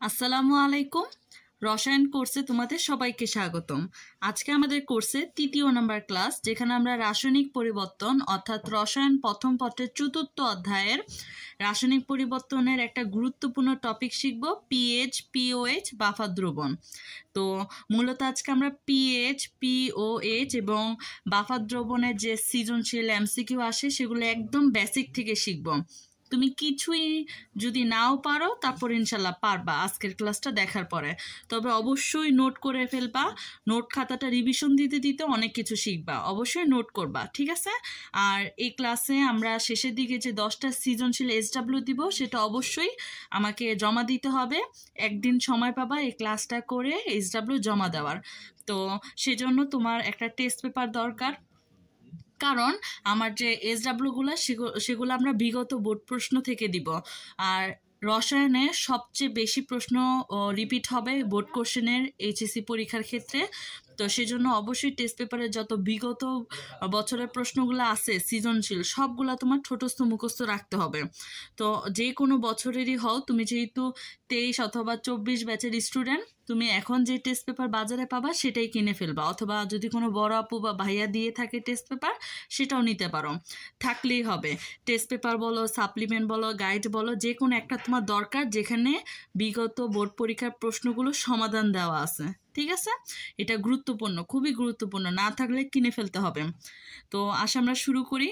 আসসালামু আলাইকুম। রসায়ন কোর্সে তোমাদের সবাইকে স্বাগতম। আজকে আমাদের কোর্সে তৃতীয় নাম্বার ক্লাস, যেখানে আমরা রাসায়নিক পরিবর্তন অর্থাৎ রসায়ন প্রথম পত্রের চতুর্থ অধ্যায়ের রাসায়নিক পরিবর্তনের একটা গুরুত্বপূর্ণ টপিক শিখব পিএইচ পিওএইচ বাফা দ্রবণ। তো মূলত আজকে আমরা পিএইচ পিওএইচ এবং বাফা দ্রবণের যে সৃজনশীল এমসিকিউ আসে, সেগুলো একদম বেসিক থেকে শিখব। তুমি কিছুই যদি নাও পারো, তারপর ইনশাল্লাহ পারবা আজকের ক্লাসটা দেখার পরে। তবে অবশ্যই নোট করে ফেলবা, নোট খাতাটা রিভিশন দিতে দিতে অনেক কিছু শিখবা। অবশ্যই নোট করবা, ঠিক আছে? আর এই ক্লাসে আমরা শেষের দিকে যে দশটা সৃজনশীল এসডাব্লিউ দিব, সেটা অবশ্যই আমাকে জমা দিতে হবে। একদিন সময় পাবা এই ক্লাসটা করে এসডাব্লিউ জমা দেওয়ার। তো সেজন্য তোমার একটা টেস্ট পেপার দরকার। কারণ আমার যে এস ডাব্লুগুলো সেগুলো আমরা বিগত বোর্ড প্রশ্ন থেকে দিব। আর রসায়নে সবচেয়ে বেশি প্রশ্ন রিপিট হবে বোর্ড কোশ্চেনের এইচএসি পরীক্ষার ক্ষেত্রে। তো সেজন্য অবশ্যই টেস্ট পেপারে যত বিগত বছরের প্রশ্নগুলো আছে, সৃজনশীল, সবগুলো তোমার ছোটস্থ মুখস্থ রাখতে হবে। তো যে কোনো বছরেরই হও, তুমি যেহেতু তেইশ অথবা চব্বিশ ব্যাচের স্টুডেন্ট তুমি এখন যে টেস্ট পেপার বাজারে পাবা সেটাই কিনে ফেলবা। অথবা যদি কোনো বড় আপু বা ভাইয়া দিয়ে থাকে টেস্ট পেপার সেটাও নিতে পারো। থাকলেই হবে। টেস্ট পেপার বলো সাপ্লিমেন্ট বলো গাইড বলো, যে কোনো একটা তোমার দরকার, যেখানে বিগত বোর্ড পরীক্ষার প্রশ্নগুলো সমাধান দেওয়া আছে। ঠিক আছে? এটা গুরুত্বপূর্ণ, খুবই গুরুত্বপূর্ণ, না থাকলে কিনে ফেলতে হবে। তো আসা আমরা শুরু করি।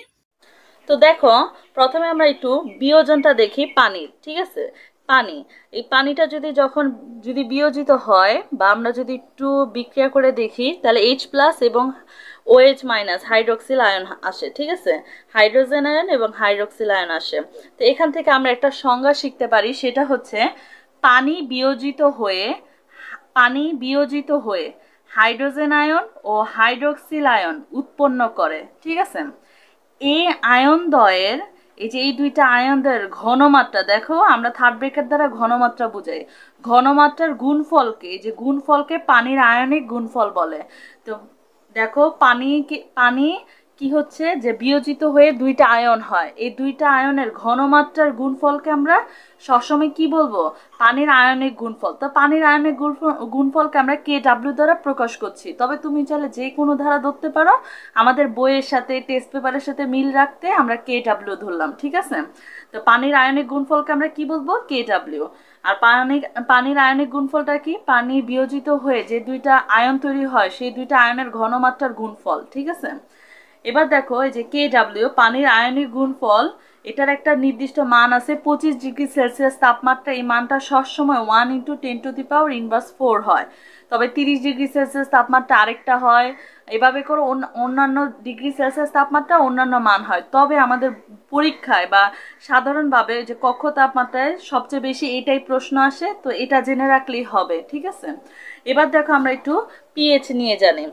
তো দেখো, প্রথমে আমরা একটু বিয়োজনটা দেখি পানির, ঠিক আছে? পানি, এই পানিটা যদি যখন, যদি বিয়োজিত হয় বা আমরা যদি একটু বিক্রিয়া করে দেখি, তাহলে এইচ প্লাস এবং ওএইচ মাইনাস হাইড্রক্সিল আয়ন আসে, ঠিক আছে? হাইড্রোজেন আয়ন এবং হাইড্রক্সিল আয়ন আসে। তো এখান থেকে আমরা একটা সংজ্ঞা শিখতে পারি, সেটা হচ্ছে পানি বিয়োজিত হয়ে পানি বিয়োজিত হয়ে হাইড্রোজেন আয়ন ও হাইড্রক্সিল আয়ন উৎপন্ন করে, ঠিক আছে? এই আয়ন দয়ের, এই যে এই দুইটা আয়নদের ঘনমাত্রা, দেখো, আমরা থার্ড ব্রেকের দ্বারা ঘনমাত্রা বুঝাই। ঘনমাত্রার গুণফলকে, এই যে গুণফলকে পানির আয়নিক গুণফল বলে। তো দেখো, পানি পানি কি হচ্ছে? যে বিয়োজিত হয়ে দুইটা আয়ন হয়। এই দুইটা আয়নের ঘনমাত্রার গুণফলকে আমরা সবসময় কি বলব? পানির আয়নিক গুণফল। তো পানির আয়নিক গুণফলকে আমরা কে ডাব্লিউ দ্বারা প্রকাশ করছি। তবে তুমি চাইলে যে কোনো ধারা ধরতে পারো। আমাদের বইয়ের সাথে, টেস্ট পেপারের সাথে মিল রাখতে আমরা কে ডাব্লিউ ধরলাম, ঠিক আছে? তো পানির আয়নিক গুণফলকে আমরা কি বলব? K W. আর পানি পানির আয়নিক গুণফলটা কি? পানি বিয়োজিত হয়ে যে দুইটা আয়ন তৈরি হয়, সেই দুইটা আয়নের ঘনমাত্রার গুণফল, ঠিক আছে? এবার দেখো, এই যে কে ডাব্লিউ পানির আয়নিক গুণফল, এটার একটা নির্দিষ্ট মান আছে, পঁচিশ ডিগ্রি সেলসিয়াস তাপমাত্রা, এই মানটা সবসময় one into ten to the power inverse four হয়। তবে তিরিশ ডিগ্রি সেলসিয়াস তাপমাত্রা আরেকটা হয়, এভাবে করে অন্যান্য ডিগ্রি সেলসিয়াস তাপমাত্রা অন্যান্য মান হয়। তবে আমাদের পরীক্ষায় বা সাধারণভাবে যে কক্ষ তাপমাত্রায় সবচেয়ে বেশি এটাই প্রশ্ন আসে, তো এটা জেনে রাখলেই হবে, ঠিক আছে? এবার দেখো আমরা একটু পিএইচ নিয়ে জানি।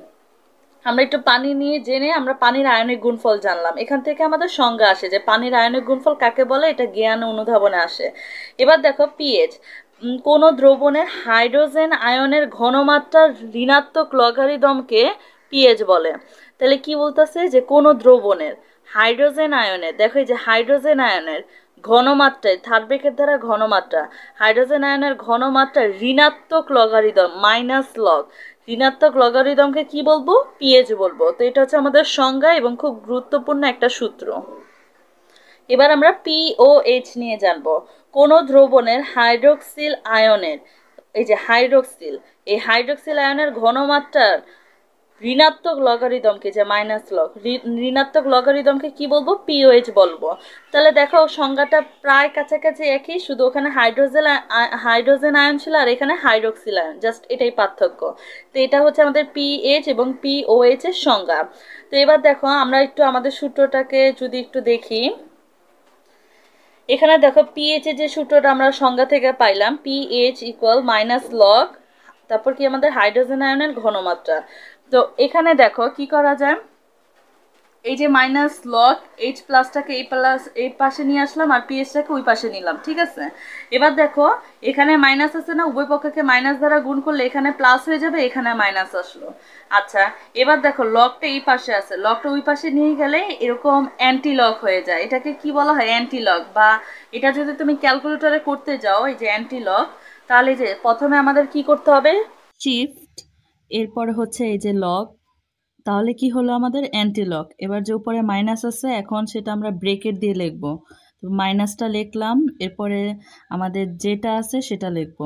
আমরা একটু পানি নিয়ে জেনে আমরা পানির আয়নিক গুণফল জানলাম। এখান থেকে আমাদের সংজ্ঞা আসে যে পানির আয়নিক গুণফল কাকে বলে? এটা জ্ঞান অনুধাবনে আসে। এবার দেখো পিএইচ কোনো দ্রবণের হাইড্রোজেন আয়নের ঘনমাত্রার ঋণাত্মক লগারিদমকে পিএইচ বলে। তাহলে কি বলতেছে? যে কোনো দ্রবণের হাইড্রোজেন আয়নের, দেখো যে হাইড্রোজেন আয়নের ঘনমাত্রায় থার্ড ব্রেকের দ্বারা ঘনমাত্রা, হাইড্রোজেন আয়নের ঘনমাত্রা ঋণাত্মক লগারিদম মাইনাস লগ ঋণাত্মক লগারিদমকে কি বলব? পিএইচ বলব। তো এটা হচ্ছে আমাদের সংজ্ঞা এবং খুব গুরুত্বপূর্ণ একটা সূত্র। এবার আমরা পিওএইচ নিয়ে জানব। কোন দ্রবণের হাইড্রোক্সিল আয়নের এই যে হাইড্রোক্সিল এই হাইড্রোক্সিল আয়নের ঘনমাত্রার ঋণাত্মক লগারিদমকে যে মাইনাস লগ ঋণাত্মক লগারিদমকে কি বলব? পিওএইচ বলব। তাহলে দেখো, সংজ্ঞাটা প্রায় কাছাকাছি একই, শুধু ওখানে হাইড্রোজেন হাইড্রোজেন আয়ন ছিল আর এখানে হাইড্রোক্সিল আয়ন জাস্ট এটাই পার্থক্য। তো এটা হচ্ছে আমাদের পিএইচ এবং পিওএইচ এর সংজ্ঞা। তো এবার দেখো, আমরা একটু আমাদের সূত্রটাকে যদি একটু দেখি। এখানে দেখো পিএইচ এর যে সূত্রটা আমরা সংজ্ঞা থেকে পাইলাম পিএইচ ইকুয়াল মাইনাস লগ তারপর কি আমাদের হাইড্রোজেন আয়নের ঘনমাত্রা। তো এখানে দেখো, কি করা যায়? এই যে মাইনাস লগ এইচ প্লাসটাকে এই প্লাস এই পাশে নিয়ে আসলাম আর পিএসটাকে ওই পাশে নিলাম, ঠিক আছে? এবার দেখো, এখানে মাইনাস আছে না, উভয় পক্ষকে মাইনাস দ্বারা গুণ করলে এখানে প্লাস হয়ে যাবে, এখানে মাইনাস আসলো। আচ্ছা এবার দেখো লগটা এই পাশে আছে লগটা ওই পাশে নিয়ে গেলে এরকম অ্যান্টি লগ হয়ে যায়। এটাকে কি বলা হয়? অ্যান্টি লগ বা এটা যদি তুমি ক্যালকুলেটরে করতে যাও, এই যে অ্যান্টি লগ তাহলে যে প্রথমে আমাদের কি করতে হবে? শিফট এরপরে হচ্ছে এই যে লগ তাহলে কি হলো আমাদের? অ্যান্টি লক এবার যে উপরে মাইনাস আছে, এখন সেটা আমরা ব্রেকেট দিয়ে লিখব। তো মাইনাসটা লিখলাম, এরপরে আমাদের যেটা আছে সেটা লিখব।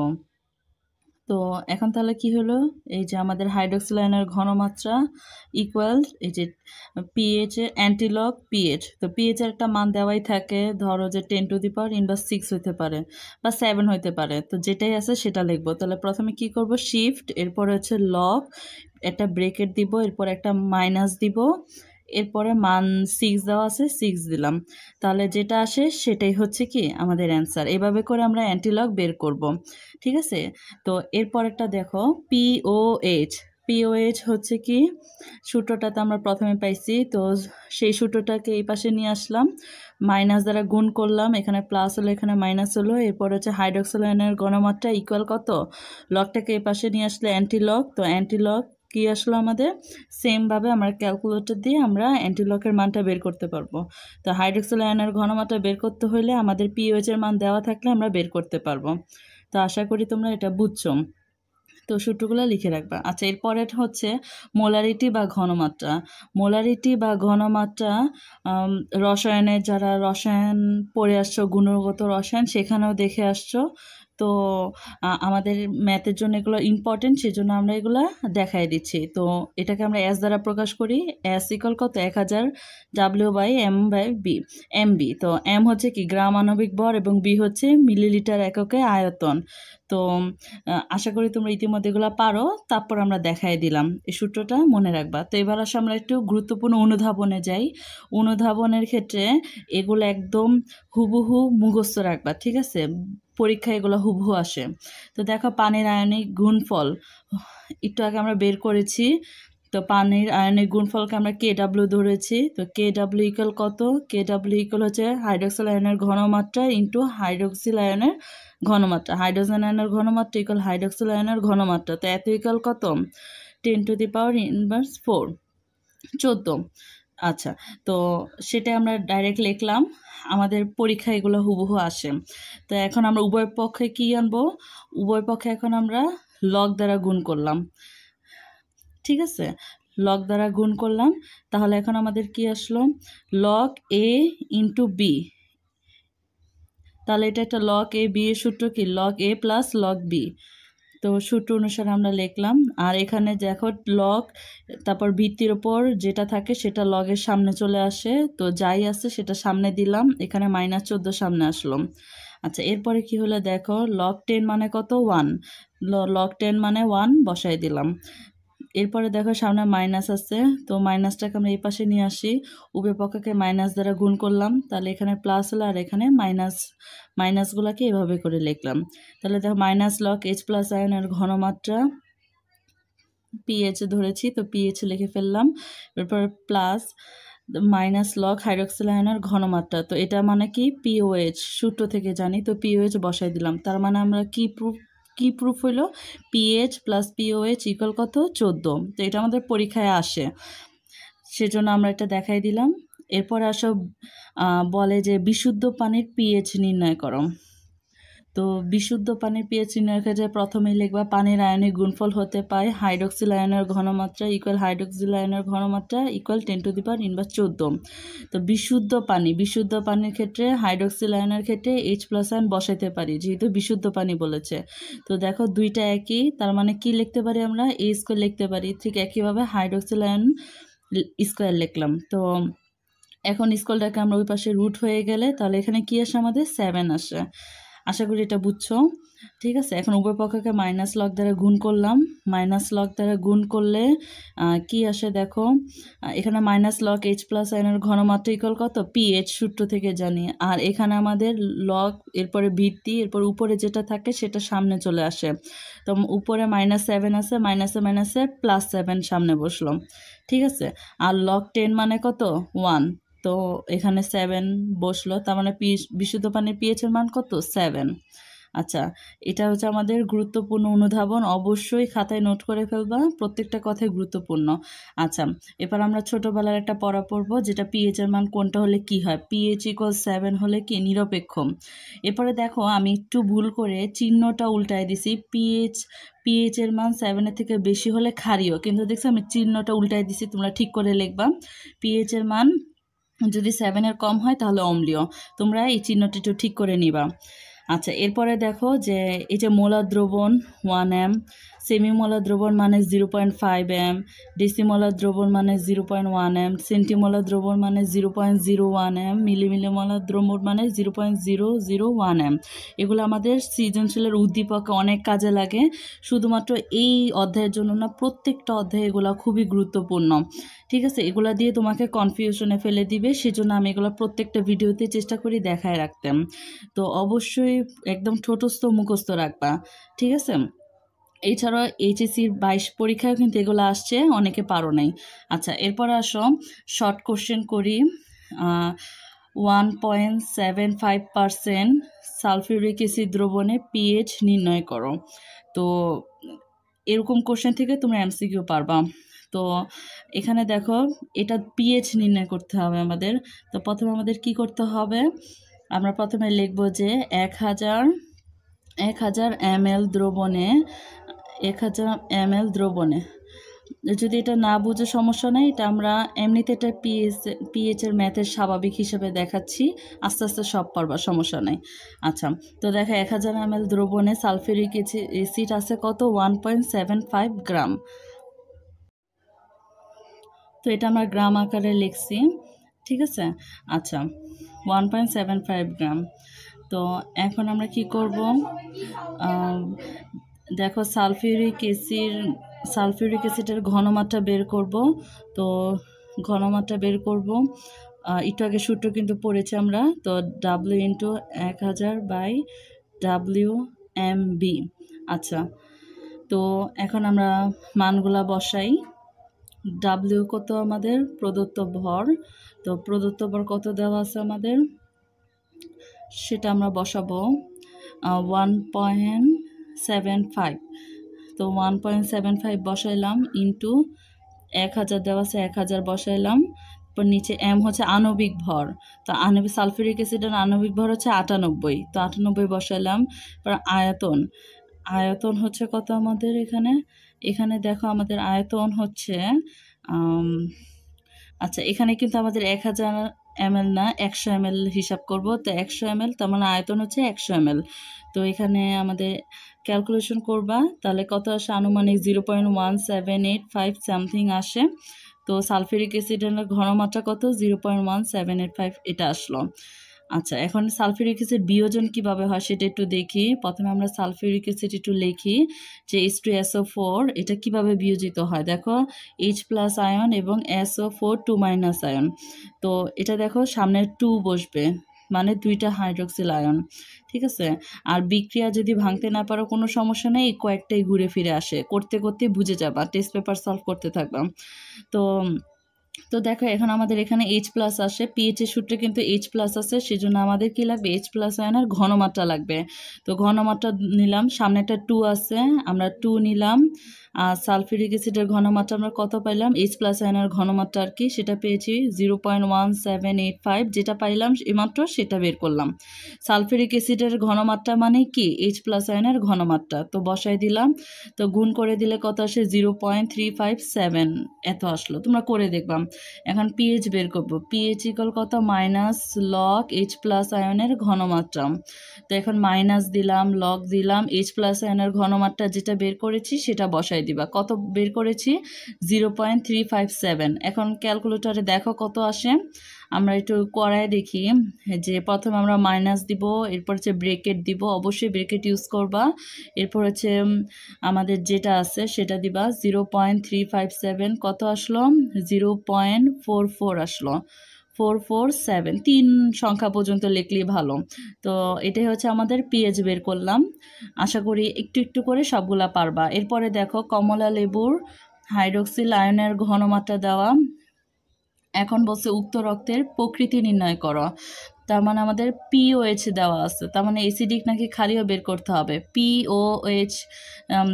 তো এখন তাহলে কি হলো? এই যে আমাদের হাইড্রোক্সিলাইনের ঘনমাত্রা ইকুয়াল এই যে পিএইচ অ্যান্টিলক পিএইচ তো পিএইচ একটা মান দেওয়াই থাকে, ধরো যে ten to the power inverse six হতে পারে বা সেভেন হতে পারে, তো যেটাই আছে সেটা লিখব। তাহলে প্রথমে কি করব? শিফট এরপরে হচ্ছে লক একটা ব্রেকেট দিব, এরপর একটা মাইনাস দিব, এরপরে মান সিক্স দেওয়া আছে সিক্স দিলাম। তাহলে যেটা আসে সেটাই হচ্ছে কি? আমাদের অ্যান্সার এভাবে করে আমরা অ্যান্টিলক বের করব। ঠিক আছে? তো এরপরেরটা দেখো পিওএইচ পিওএইচ হচ্ছে কি? সূত্রটাতে আমরা প্রথমে পাইছি, তো সেই সূত্রটাকে এই পাশে নিয়ে আসলাম। মাইনাস দ্বারা গুণ করলাম, এখানে প্লাস হলো, এখানে মাইনাস হলো, এরপর হচ্ছে হাইড্রোক্সিলাইনের গণমাত্রা ইকুয়াল কত? লকটাকে এই পাশে নিয়ে আসলে অ্যান্টিলক তো অ্যান্টিলক কি আসলো আমাদের? সেমভাবে আমরা ক্যালকুলেটর দিয়ে আমরা অ্যান্টিলকের মানটা বের করতে পারব। তো হাইড্রোক্সিল আয়নের ঘনমাত্রা বের করতে হলে আমাদের পিওএইচ এর মান দেওয়া থাকলে আমরা বের করতে পারব। তো আশা করি তোমরা এটা বুঝছ। তো সূত্রগুলো লিখে রাখবা। আচ্ছা এরপরে হচ্ছে মোলারিটি বা ঘনমাত্রা। মোলারিটি বা ঘনমাত্রা রসায়নে যারা রসায়ন পড়ে আসছো, গুণগত রসায়ন, সেখানেও দেখে আসছো। তো আমাদের ম্যাথের জন্য এগুলো ইম্পর্টেন্ট সেজন্য আমরা এগুলো দেখাই দিচ্ছি। তো, এটাকে আমরা এস দ্বারা প্রকাশ করি। এস ইকল কত? এক হাজার W by M by B M B তো এম হচ্ছে কি? গ্রাম আণবিক ভর এবং বি হচ্ছে মিলিলিটার এককে আয়তন। তো আশা করি তোমরা ইতিমধ্যে এগুলো পারো। তারপর আমরা দেখাই দিলাম। এই সূত্রটা মনে রাখবা। তো, এবার আসে আমরা একটু গুরুত্বপূর্ণ অনুধাবনে যাই। অনুধাবনের ক্ষেত্রে এগুলো একদম হুবহু মুখস্থ রাখবা, ঠিক আছে? পরীক্ষা এগুলো হুবহু আসে। তো দেখো পানির আয়নিক গুণফল। একটু আগে আমরা বের করেছি। তো পানির আয়নিক গুণফলকে আমরা কে ডাব্লিউ ধরেছি। তো কে ডাব্লিউ ইকাল কত? কে ডাব্লিউ ইকাল হচ্ছে হাইড্রোক্সিল আয়নের ঘনমাত্রা ইন্টু হাইড্রোক্সিল আয়নের ঘনমাত্রা। হাইড্রোজেন আয়নের ঘনমাত্রা ইকাল হাইড্রোক্সিল আয়নের ঘনমাত্রা। তো এত ইকাল কত? Ten to the power inverse four চোদ্দ। আচ্ছা তো সেটা আমরা ডাইরেক্ট লিখলাম। আমাদের পরীক্ষা এগুলো হুবহু আসে। তো এখন আমরা উভয় পক্ষে কী আনব? উভয় পক্ষে এখন আমরা লগ দ্বারা গুণ করলাম। ঠিক আছে? লগ দ্বারা গুণ করলাম। তাহলে এখন আমাদের কি আসলো? লগ এ ইন্টু বি তাহলে এটা একটা লগ এ বি এর সূত্র কি? Log A plus log B তো সূত্র অনুসারে আমরা লিখলাম, আর এখানে দেখো লগ তারপর ভিত্তির ওপর যেটা থাকে সেটা লগের সামনে চলে আসে। তো যাই আছে সেটা সামনে দিলাম, এখানে মাইনাস চোদ্দ সামনে আসলো। আচ্ছা এরপরে কি হলো দেখো লগ টেন মানে কত? ওয়ান লগ টেন মানে ওয়ান বসাই দিলাম। এরপরে দেখো সামনে মাইনাস আছে। তো মাইনাসটাকে আমরা এই পাশে নিয়ে আসি। উভয় পক্ষকে মাইনাস দ্বারা গুণ করলাম। তাহলে এখানে প্লাস হলো আর এখানে মাইনাস মাইনাসগুলোকে এভাবে করে লিখলাম। তাহলে দেখো মাইনাস লক এইচ প্লাস আয়নের ঘনমাত্রা পিএইচ ধরেছি। তো পিএইচ লিখে ফেললাম। এরপর প্লাস মাইনাস লক হাইড্রোক্সিল আয়নের ঘনমাত্রা। তো এটা মানে কি? পিওএইচ সূত্র থেকে জানি। তো পিওএইচ বসাই দিলাম। তার মানে আমরা কি প্রুফ কি প্রুফ হইল? পিএইচ প্লাস পিওএইচ ইকুয়াল কত? চোদ্দ। তো এটা আমাদের পরীক্ষায় আসে। সেজন্য আমরা এটা দেখাই দিলাম। এরপর আসব বলে যে বিশুদ্ধ পানির পিএইচ নির্ণয় করো। তো বিশুদ্ধ পানির পিএইচ নির্ণয়ের ক্ষেত্রে প্রথমেই লিখবা, পানির আয়নিক গুণফল হতে পায় হাইড্রক্সিল আয়নের ঘনমাত্রা ইকুয়াল হাইড্রক্সিল আয়নের ঘনমাত্রা equal ten to the power inverse চোদ্দ। তো বিশুদ্ধ পানি, বিশুদ্ধ পানির ক্ষেত্রে হাইড্রক্সিল আয়নের ক্ষেত্রে এইচ প্লাস আয়ন বসাইতে পারি, যেহেতু বিশুদ্ধ পানি বলেছে। তো দেখো দুইটা একই, তার মানে কি লিখতে পারি আমরা? এই স্কোয়ার লিখতে পারি, ঠিক একইভাবে হাইড্রক্সিল আয়ন স্কোয়ার লিখলাম। তো এখন স্কুলটাকে আমরা ওই পাশে রুট হয়ে গেলে, তাহলে এখানে কি আসে আমাদের? সেভেন আসে। আশা করি এটা বুঝছ। ঠিক আছে, এখন উভয় পক্ষকে মাইনাস লক দ্বারা গুণ করলাম। মাইনাস লক দ্বারা গুণ করলে কি আসে দেখো? এখানে মাইনাস লক এইচ প্লাস আইনের ঘনমাত্রা ইকল কত? পি এইচ সূত্র থেকে জানি। আর এখানে আমাদের লক এরপরে ভিত্তি, এরপর উপরে যেটা থাকে সেটা সামনে চলে আসে। তো উপরে মাইনাস সেভেন আছে মাইনাসে মাইনাসে প্লাস সেভেন সামনে বসল। ঠিক আছে, আর লক টেন মানে কত? ওয়ান তো এখানে সেভেন বসল। তার মানে বিশুদ্ধ পানির পিএইচের মান কত? সেভেন আচ্ছা এটা হচ্ছে আমাদের গুরুত্বপূর্ণ অনুধাবন। অবশ্যই খাতায় নোট করে ফেলবা, প্রত্যেকটা কথাই গুরুত্বপূর্ণ। আচ্ছা এবার আমরা ছোটোবেলার একটা পড়া পড়ব, যেটা পিএইচ এর মান কোনটা হলে কি হয়? পিএইচ ইকুয়াল সেভেন হলে কি? নিরপেক্ষ। এরপরে দেখো, আমি একটু ভুল করে চিহ্নটা উল্টায় দিছি। পিএইচ পিএইচ এর মান সেভেনের থেকে বেশি হলে ক্ষারীয়। কিন্তু দেখছ, আমি চিহ্নটা উল্টায় দিছি, তোমরা ঠিক করে লিখবা। পিএইচ এর মান যদি সেভেনের কম হয় তাহলে অম্লীয়। তোমরা এই চিহ্নটি একটু ঠিক করে নিবা। আচ্ছা এরপরে দেখো যে এই যে মোলা দ্রবণ ওয়ান এম সেমিমোলা দ্রবণ মানে zero point five M decimolar দ্রবণ মানে zero point one M centimolar দ্রবণ মানে zero point zero one M millimolar দ্রবণ মানে zero point zero zero one M এগুলো আমাদের সৃজনশীলের উদ্দীপকে অনেক কাজে লাগে। শুধুমাত্র এই অধ্যায়ের জন্য না, প্রত্যেকটা অধ্যায় এগুলো খুবই গুরুত্বপূর্ণ। ঠিক আছে? এগুলা দিয়ে তোমাকে কনফিউশনে ফেলে দিবে, সেজন্য আমি এগুলো প্রত্যেকটা ভিডিওতে চেষ্টা করি দেখায় রাখতাম তো অবশ্যই একদম ঠোঁটস্থ মুখস্থ রাখবা। ঠিক আছে? এছাড়া এইচএসির বাইশ পরীক্ষায় কিন্তু এগুলো আসছে, অনেকে পারো নাই। আচ্ছা এরপর আসো শর্ট কোশ্চেন করি। One point seven five percent sulphuric acid দ্রবণে পিএইচ নির্ণয় করো। তো, এরকম কোশ্চেন থেকে তোমরা এমসিকিউ পারবা। তো, এখানে দেখো, এটা পিএইচ নির্ণয় করতে হবে আমাদের। তো, প্রথমে আমাদের কি করতে হবে? আমরা প্রথমে লিখব যে এক হাজার এক হাজার এম এল দ্রবণে, এক হাজার এম এল দ্রবণে। যদি এটা না বুঝে সমস্যা নেই, এটা আমরা এমনিতে এটা পিএইচ পিএইচের ম্যাথের স্বাভাবিক হিসেবে দেখাচ্ছি। আস্তে আস্তে সব পারবা সমস্যা নেই। আচ্ছা তো দেখো, এক হাজার এম এল দ্রবণে সালফেরিক অ্যাসিড আছে কত? One point seven five gram. তো এটা আমরা গ্রাম আকারে লিখছি, ঠিক আছে? আচ্ছা one point seven five gram. তো এখন আমরা কি করব? দেখো সালফিউরিক অ্যাসিড, সালফিউরিক অ্যাসিডের ঘনমাত্রা বের করব। তো ঘনমাত্রা বের করব। একটু আগে সূত্র কিন্তু পড়েছি আমরা। তো ডাব্লিউ ইন্টু এক হাজার বাই ডাব্লিউ এম বি আচ্ছা তো এখন আমরা মানগুলা বসাই। ডাব্লিউ কত আমাদের? প্রদত্ত ভর। তো প্রদত্ত ভর কত দেওয়া আছে আমাদের? সেটা আমরা বসাবো ওয়ান পয়েন্ট সেভেন ফাইভ তো ওয়ান পয়েন্ট সেভেন ফাইভ বসাইলাম ইন্টু এক হাজার দেওয়া আছে, এক হাজার বসাইলাম। তারপর নিচে এম হচ্ছে আণবিক ভর। তো আণবিক, সালফিউরিক অ্যাসিডের আণবিক ভর হচ্ছে আটানব্বই। তো আটানব্বই বসাইলাম। আয়তন। আয়তন হচ্ছে কত আমাদের এখানে? এখানে দেখো আমাদের আয়তন হচ্ছে আচ্ছা এখানে কিন্তু আমাদের এক হাজার এম না, একশো এম হিসাব করব। তো একশো এম তার মানে আয়তন হচ্ছে একশো এম তো এখানে আমাদের ক্যালকুলেশন করবা, তাহলে কত আসে? আনুমানিক zero point one seven eight five something আসে। তো সালফেরিক অ্যাসিডের ঘনমাত্রা কত? Zero point one seven eight five এটা আসলো। আচ্ছা এখন সালফিউরিক অ্যাসিড বিয়োজন কীভাবে হয় সেটা একটু দেখি। প্রথমে আমরা সালফিউরিক অ্যাসিড একটু লিখি যে এইচ টু এসও ফোর এটা কীভাবে বিয়োজিত হয়? দেখো এইচ প্লাস আয়ন এবং SO four two minus ion তো এটা দেখো, সামনে টু বসবে মানে দুইটা হাইড্রক্সিল আয়ন ঠিক আছে? আর বিক্রিয়া যদি ভাঙতে না পারো, কোনো সমস্যা নেই, কয়েকটাই ঘুরে ফিরে আসে। করতে করতে বুঝে যাবা টেস্ট পেপার সলভ করতে থাকবা। তো তো দেখো, এখন আমাদের এখানে এইচ প্লাস আসে। পিএইচ এর সূত্রে কিন্তু এইচ প্লাস আছে সেজন্য আমাদের কি লাগবে? এইচ প্লাস আয়নের ঘনমাত্রা লাগবে। তো ঘনমাত্রা নিলাম, সামনে একটা টু আছে, আমরা টু নিলাম। আর সালফিউরিক অ্যাসিডের ঘনমাত্রা আমরা কত পাইলাম? এইচ প্লাস আয়নের ঘনমাত্রা আর কি, সেটা পেয়েছি zero point one seven eight five যেটা পাইলাম এইমাত্র সেটা বের করলাম। সালফিউরিক অ্যাসিডের ঘনমাত্রা মানে কি? এইচ প্লাস আয়নের ঘনমাত্রা। তো বসাই দিলাম, তো গুণ করে দিলে কত আসে? Zero point three five seven এত আসলো। তোমরা করে দেখবাম এখন পিএইচ বের করব। পিএইচ ইকল কত? মাইনাস লক এইচ প্লাস আয়নের ঘনমাত্রা। তো এখন মাইনাস দিলাম লক দিলাম এইচ প্লাস আয়নের ঘনমাত্রা যেটা বের করেছি সেটা বসাই দিবা। কত বের করেছি? Zero point three five seven এখন ক্যালকুলেটরে দেখো কত আসে? আমরা একটু করায় দেখি, যে প্রথমে আমরা মাইনাস দিব, এরপর হচ্ছে ব্রেকেট দিব, অবশ্যই ব্রেকেট ইউজ করবা। এরপর হচ্ছে আমাদের যেটা আছে সেটা দিবা zero point three five seven কত আসলো? জিরো পয়েন্ট ফোর ফোর আসলো। ফোর ফোর সেভেন তিন সংখ্যা পর্যন্ত লিখলেই ভালো। তো এটাই হচ্ছে আমাদের পিএইচ বের করলাম। আশা করি একটু একটু করে সবগুলা পারবা। এরপরে দেখো, কমলা লেবুর হাইড্রক্সিল আয়নের ঘনমাত্রা দেওয়া। এখন বলছে উক্ত রক্তের প্রকৃতি নির্ণয় করো। তার মানে আমাদের পিওএইচ দেওয়া আছে। তার মানে এসিডিক নাকি খালিও বের করতে হবে। পিওএইচ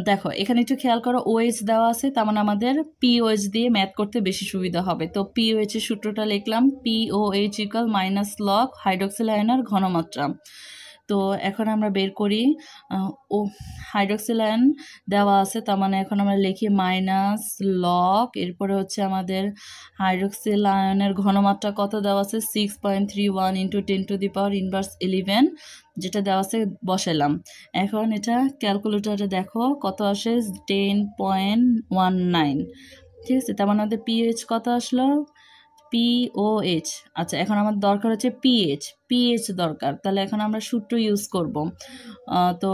দেখো, এখানে একটু খেয়াল করো ওএইচ দেওয়া আছে। তার মানে আমাদের পিওএইচ দিয়ে ম্যাথ করতে বেশি সুবিধা হবে। তো পিওএইচ এর সূত্রটা লিখলাম pOH equal minus log hydroxyl আয়নের ঘনমাত্রা। তো এখন আমরা বের করি। ও হাইড্রোক্সিল আয়ন দেওয়া আছে, তার মানে এখন আমরা লিখি মাইনাস লক এরপরে হচ্ছে আমাদের হাইড্রোক্সিল আয়নের ঘনমাত্রা কত দেওয়া আছে? Six point three one into ten to the power inverse eleven যেটা দেওয়া আছে বসালাম এখন এটা ক্যালকুলেটারে দেখো কত আসে? টেন পয়েন্ট ওয়ান নাইন ঠিক আছে, তার মানে আমাদের পিএইচ কত আসলো? পিওএইচ আচ্ছা এখন আমার দরকার হচ্ছে পিএইচ পিএইচ দরকার। তাহলে এখন আমরা সূত্র ইউজ করব। তো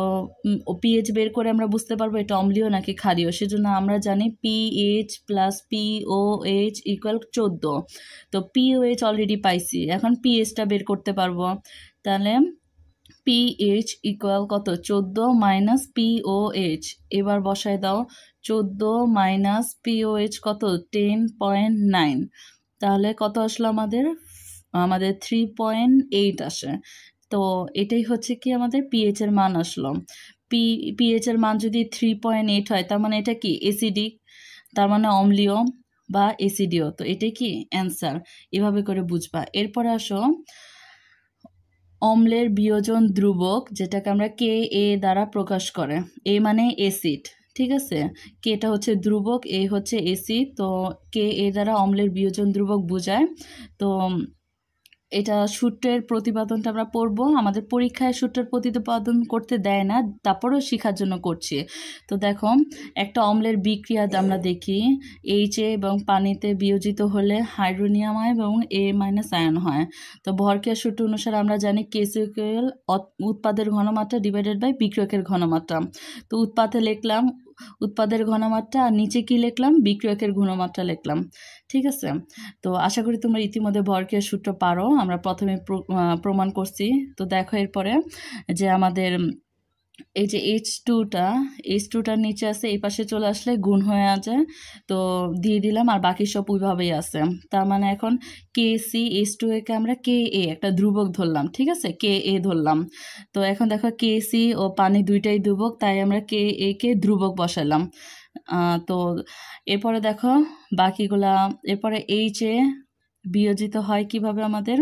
পিএইচ বের করে আমরা বুঝতে পারব এটা অম্লীয় নাকি ক্ষারীয়। সেজন্য আমরা জানি পিএইচ প্লাস পিওএইচ ইকুয়াল চোদ্দ। তো পিওএইচ অলরেডি পাইছি। এখন পিএইচটা বের করতে পারব। তাহলে পিএইচ ইকুয়াল কত? চোদ্দ মাইনাস পিওএইচ এবার বসায় দাও। চোদ্দ মাইনাস পিওএইচ কত? টেন পয়েন্ট নাইন তাহলে কত আসলো আমাদের? আমাদের থ্রি পয়েন্ট এইট আসে। তো এটাই হচ্ছে কি আমাদের পিএইচ এর মান আসলো। পি পিএইচ এর মান যদি থ্রি পয়েন্ট এইট হয়, তার মানে এটা কি? এসিডিক তার মানে অম্লীয় বা এসিডিও তো এটাই কি? অ্যান্সার এভাবে করে বুঝবা। এরপরে আসো। অম্লের বিয়োজন ধ্রুবক, যেটাকে আমরা কে এ দ্বারা প্রকাশ করে। এ মানে এসিড ঠিক আছে? কেটা হচ্ছে ধ্রুবক এ হচ্ছে এসি তো কে এ দ্বারা অম্লের বিয়োজন ধ্রুবক বোঝায়। তো এটা সূত্রের প্রতিপাদনটা আমরা পড়ব। আমাদের পরীক্ষায় সূত্রের প্রতিপাদন করতে দেয় না, তারপরেও শেখার জন্য করছি। তো দেখো, একটা অম্লের বিক্রিয়া আমরা দেখি এইচ এবং পানিতে বিয়োজিত হলে হাইড্রোনিয়াম হয় এবং এ মাইনাস আয়ন হয়। তো ভরক্রিয়া সূত্র অনুসারে আমরা জানি কেসিকেল উৎপাদের ঘনমাত্রা ডিভাইডেড বাই বিক্রিয়কের ঘনমাত্রা। তো উৎপাদে লিখলাম উৎপাদের ঘনমাত্রা, আর নিচে কি লিখলাম? বিক্রয়কের ঘনমাত্রা লিখলাম। ঠিক আছে? তো আশা করি তোমরা ইতিমধ্যে ভরকের সূত্র পারো। আমরা প্রথমে প্রমাণ করছি। তো দেখো এরপরে যে আমাদের এই যে এইচ টুটা এইচ টুটার নিচে আছে, এই পাশে চলে আসলে গুণ হয়ে আছে। তো দিয়ে দিলাম, আর বাকি সব ওইভাবেই আছে। তার মানে এখন কে সি এইচ টু একে আমরা কে এ একটা ধ্রুবক ধরলাম, ঠিক আছে? কে এ ধরলাম। তো এখন দেখো কে সি ও পানি দুইটাই ধ্রুবক, তাই আমরা কে এ কে ধ্রুবক বসালাম তো এরপরে দেখো বাকিগুলা, এরপরে এইচ এ বিয়োজিত হয় কীভাবে আমাদের?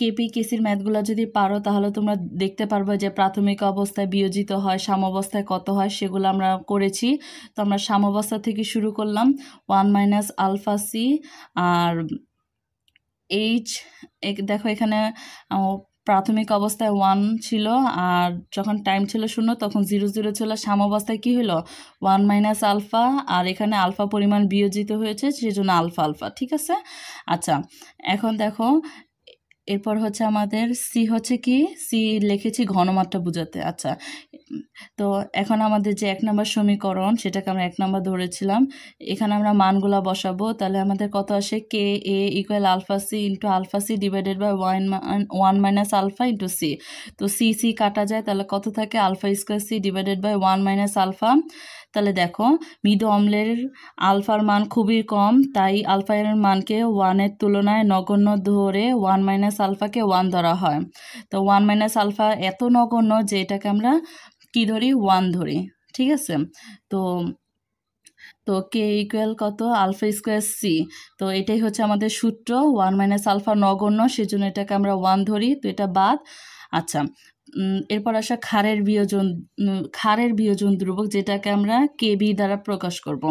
কেপি কেসির ম্যাথগুলো যদি পারো, তাহলে তোমরা দেখতে পারবে যে প্রাথমিক অবস্থায় বিয়োজিত হয় সাম্যবস্থায় কত হয়, সেগুলো আমরা করেছি। তো আমরা সাম্যবস্থা থেকে শুরু করলাম ওয়ান মাইনাস আলফা সি আর এইচ দেখো এখানে প্রাথমিক অবস্থায় ওয়ান ছিল আর যখন টাইম ছিল শূন্য, তখন জিরো জিরো ছিল। সাম্যবস্থায় কী হলো? ওয়ান মাইনাস আলফা আর এখানে আলফা পরিমাণ বিয়োজিত হয়েছে, সেজন্য আলফা আলফা ঠিক আছে? আচ্ছা এখন দেখো এরপর হচ্ছে আমাদের সি হচ্ছে কি? সি লিখেছি ঘনমাত্রা বোঝাতে। আচ্ছা তো এখন আমাদের যে এক নম্বর সমীকরণ, সেটাকে আমরা এক নম্বর ধরেছিলাম। এখানে আমরা মানগুলা বসাবো। তাহলে আমাদের কত আসে? K A equal alpha C into alpha C divided by one one minus alpha into C তো সি সি কাটা যায়, তাহলে কত থাকে? Alpha square C divided by one minus alpha তাহলে দেখো, মৃদু অম্লের আলফার মান খুবই কম, তাই আলফা এর মানকে ওয়ানের তুলনায় নগণ্য ধরে ওয়ান মাইনাস আলফাকে ওয়ান ধরা হয়। তো ওয়ান মাইনাস আলফা এত নগণ্য যে এটাকে আমরা কি ধরি? ওয়ান ধরি, ঠিক আছে? তো তো কে ইকুয়াল কত? আলফা স্কোয়ার সি তো এটাই হচ্ছে আমাদের সূত্র ওয়ান মাইনাস আলফা নগণ্য, সেজন্য এটাকে আমরা ওয়ান ধরি, তো এটা বাদ। আচ্ছা এরপর আসা ক্ষারের বিয়োজন ক্ষারের বিয়োজন ধ্রুবক যেটাকে আমরা কেবি দ্বারা প্রকাশ করব।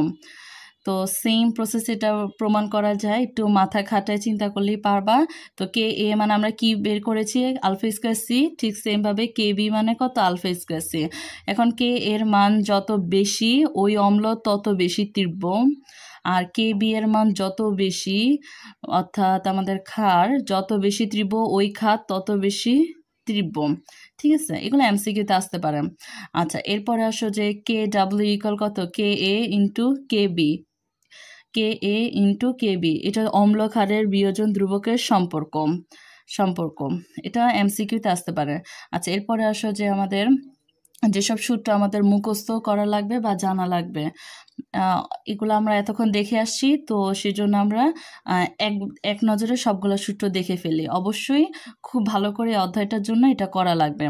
তো সেম প্রসেস এটা প্রমাণ করা যায়। একটু মাথা খাটায় চিন্তা করলেই পারবা। তো কে এ মানে আমরা কি বের করেছি? আলফা স্কোয়ার সি ঠিক সেমভাবে কে বি মানে কত? আলফা স্কোয়ার সি এখন কে, এর মান যত বেশি, ওই অম্ল তত বেশি তীব্র। আর কে বি এর মান যত বেশি, অর্থাৎ আমাদের খার যত বেশি তীব্র, ওই খাত তত বেশি তীব্র ঠিক আছে? এগুলো এমসিকিউতে আসতে পারে। আচ্ছা এরপরে আসো যে কে ডাব্লিউ ইকাল কত? K A into K B K A into K B এটা অম্লক্ষারের বিয়োজন ধ্রুবকের সম্পর্ক। সম্পর্ক। এটা এমসিকিউতে আসতে পারে। আচ্ছা এরপরে আসো যে আমাদের, যেসব সূত্র আমাদের মুখস্থ করা লাগবে বা জানা লাগবে। এগুলো আমরা এতক্ষণ দেখে আসছি। তো সেজন্য আমরা এক এক নজরে সবগুলো সূত্র দেখে ফেলি। অবশ্যই খুব ভালো করে অধ্যায়টার জন্য এটা করা লাগবে।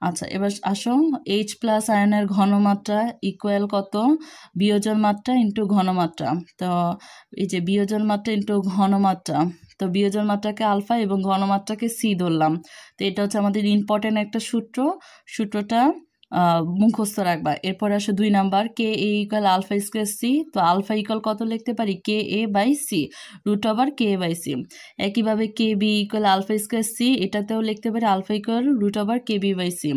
আচ্ছা এবার আসো। এইচ প্লাস আয়নের ঘনমাত্রা ইকুয়াল কত? বিয়োজন মাত্রা ইন্টু ঘনমাত্রা। তো এই যে বিয়োজন মাত্রা ইন্টু ঘনমাত্রা। তো বিয়োজন মাত্রাকে আলফা এবং ঘনমাত্রাকে সি ধরলাম। তো এটা হচ্ছে আমাদের ইম্পর্টেন্ট একটা সূত্র। সূত্রটা মুখস্থ রাখবা। এরপর আসে দুই number, K A equal alpha square C তো আলফা ইকুয়াল কত লিখতে পারি? K A by C root over K by C একইভাবে K B equal alpha square C এটাতেও লিখতে পারি alpha equal root over K B by C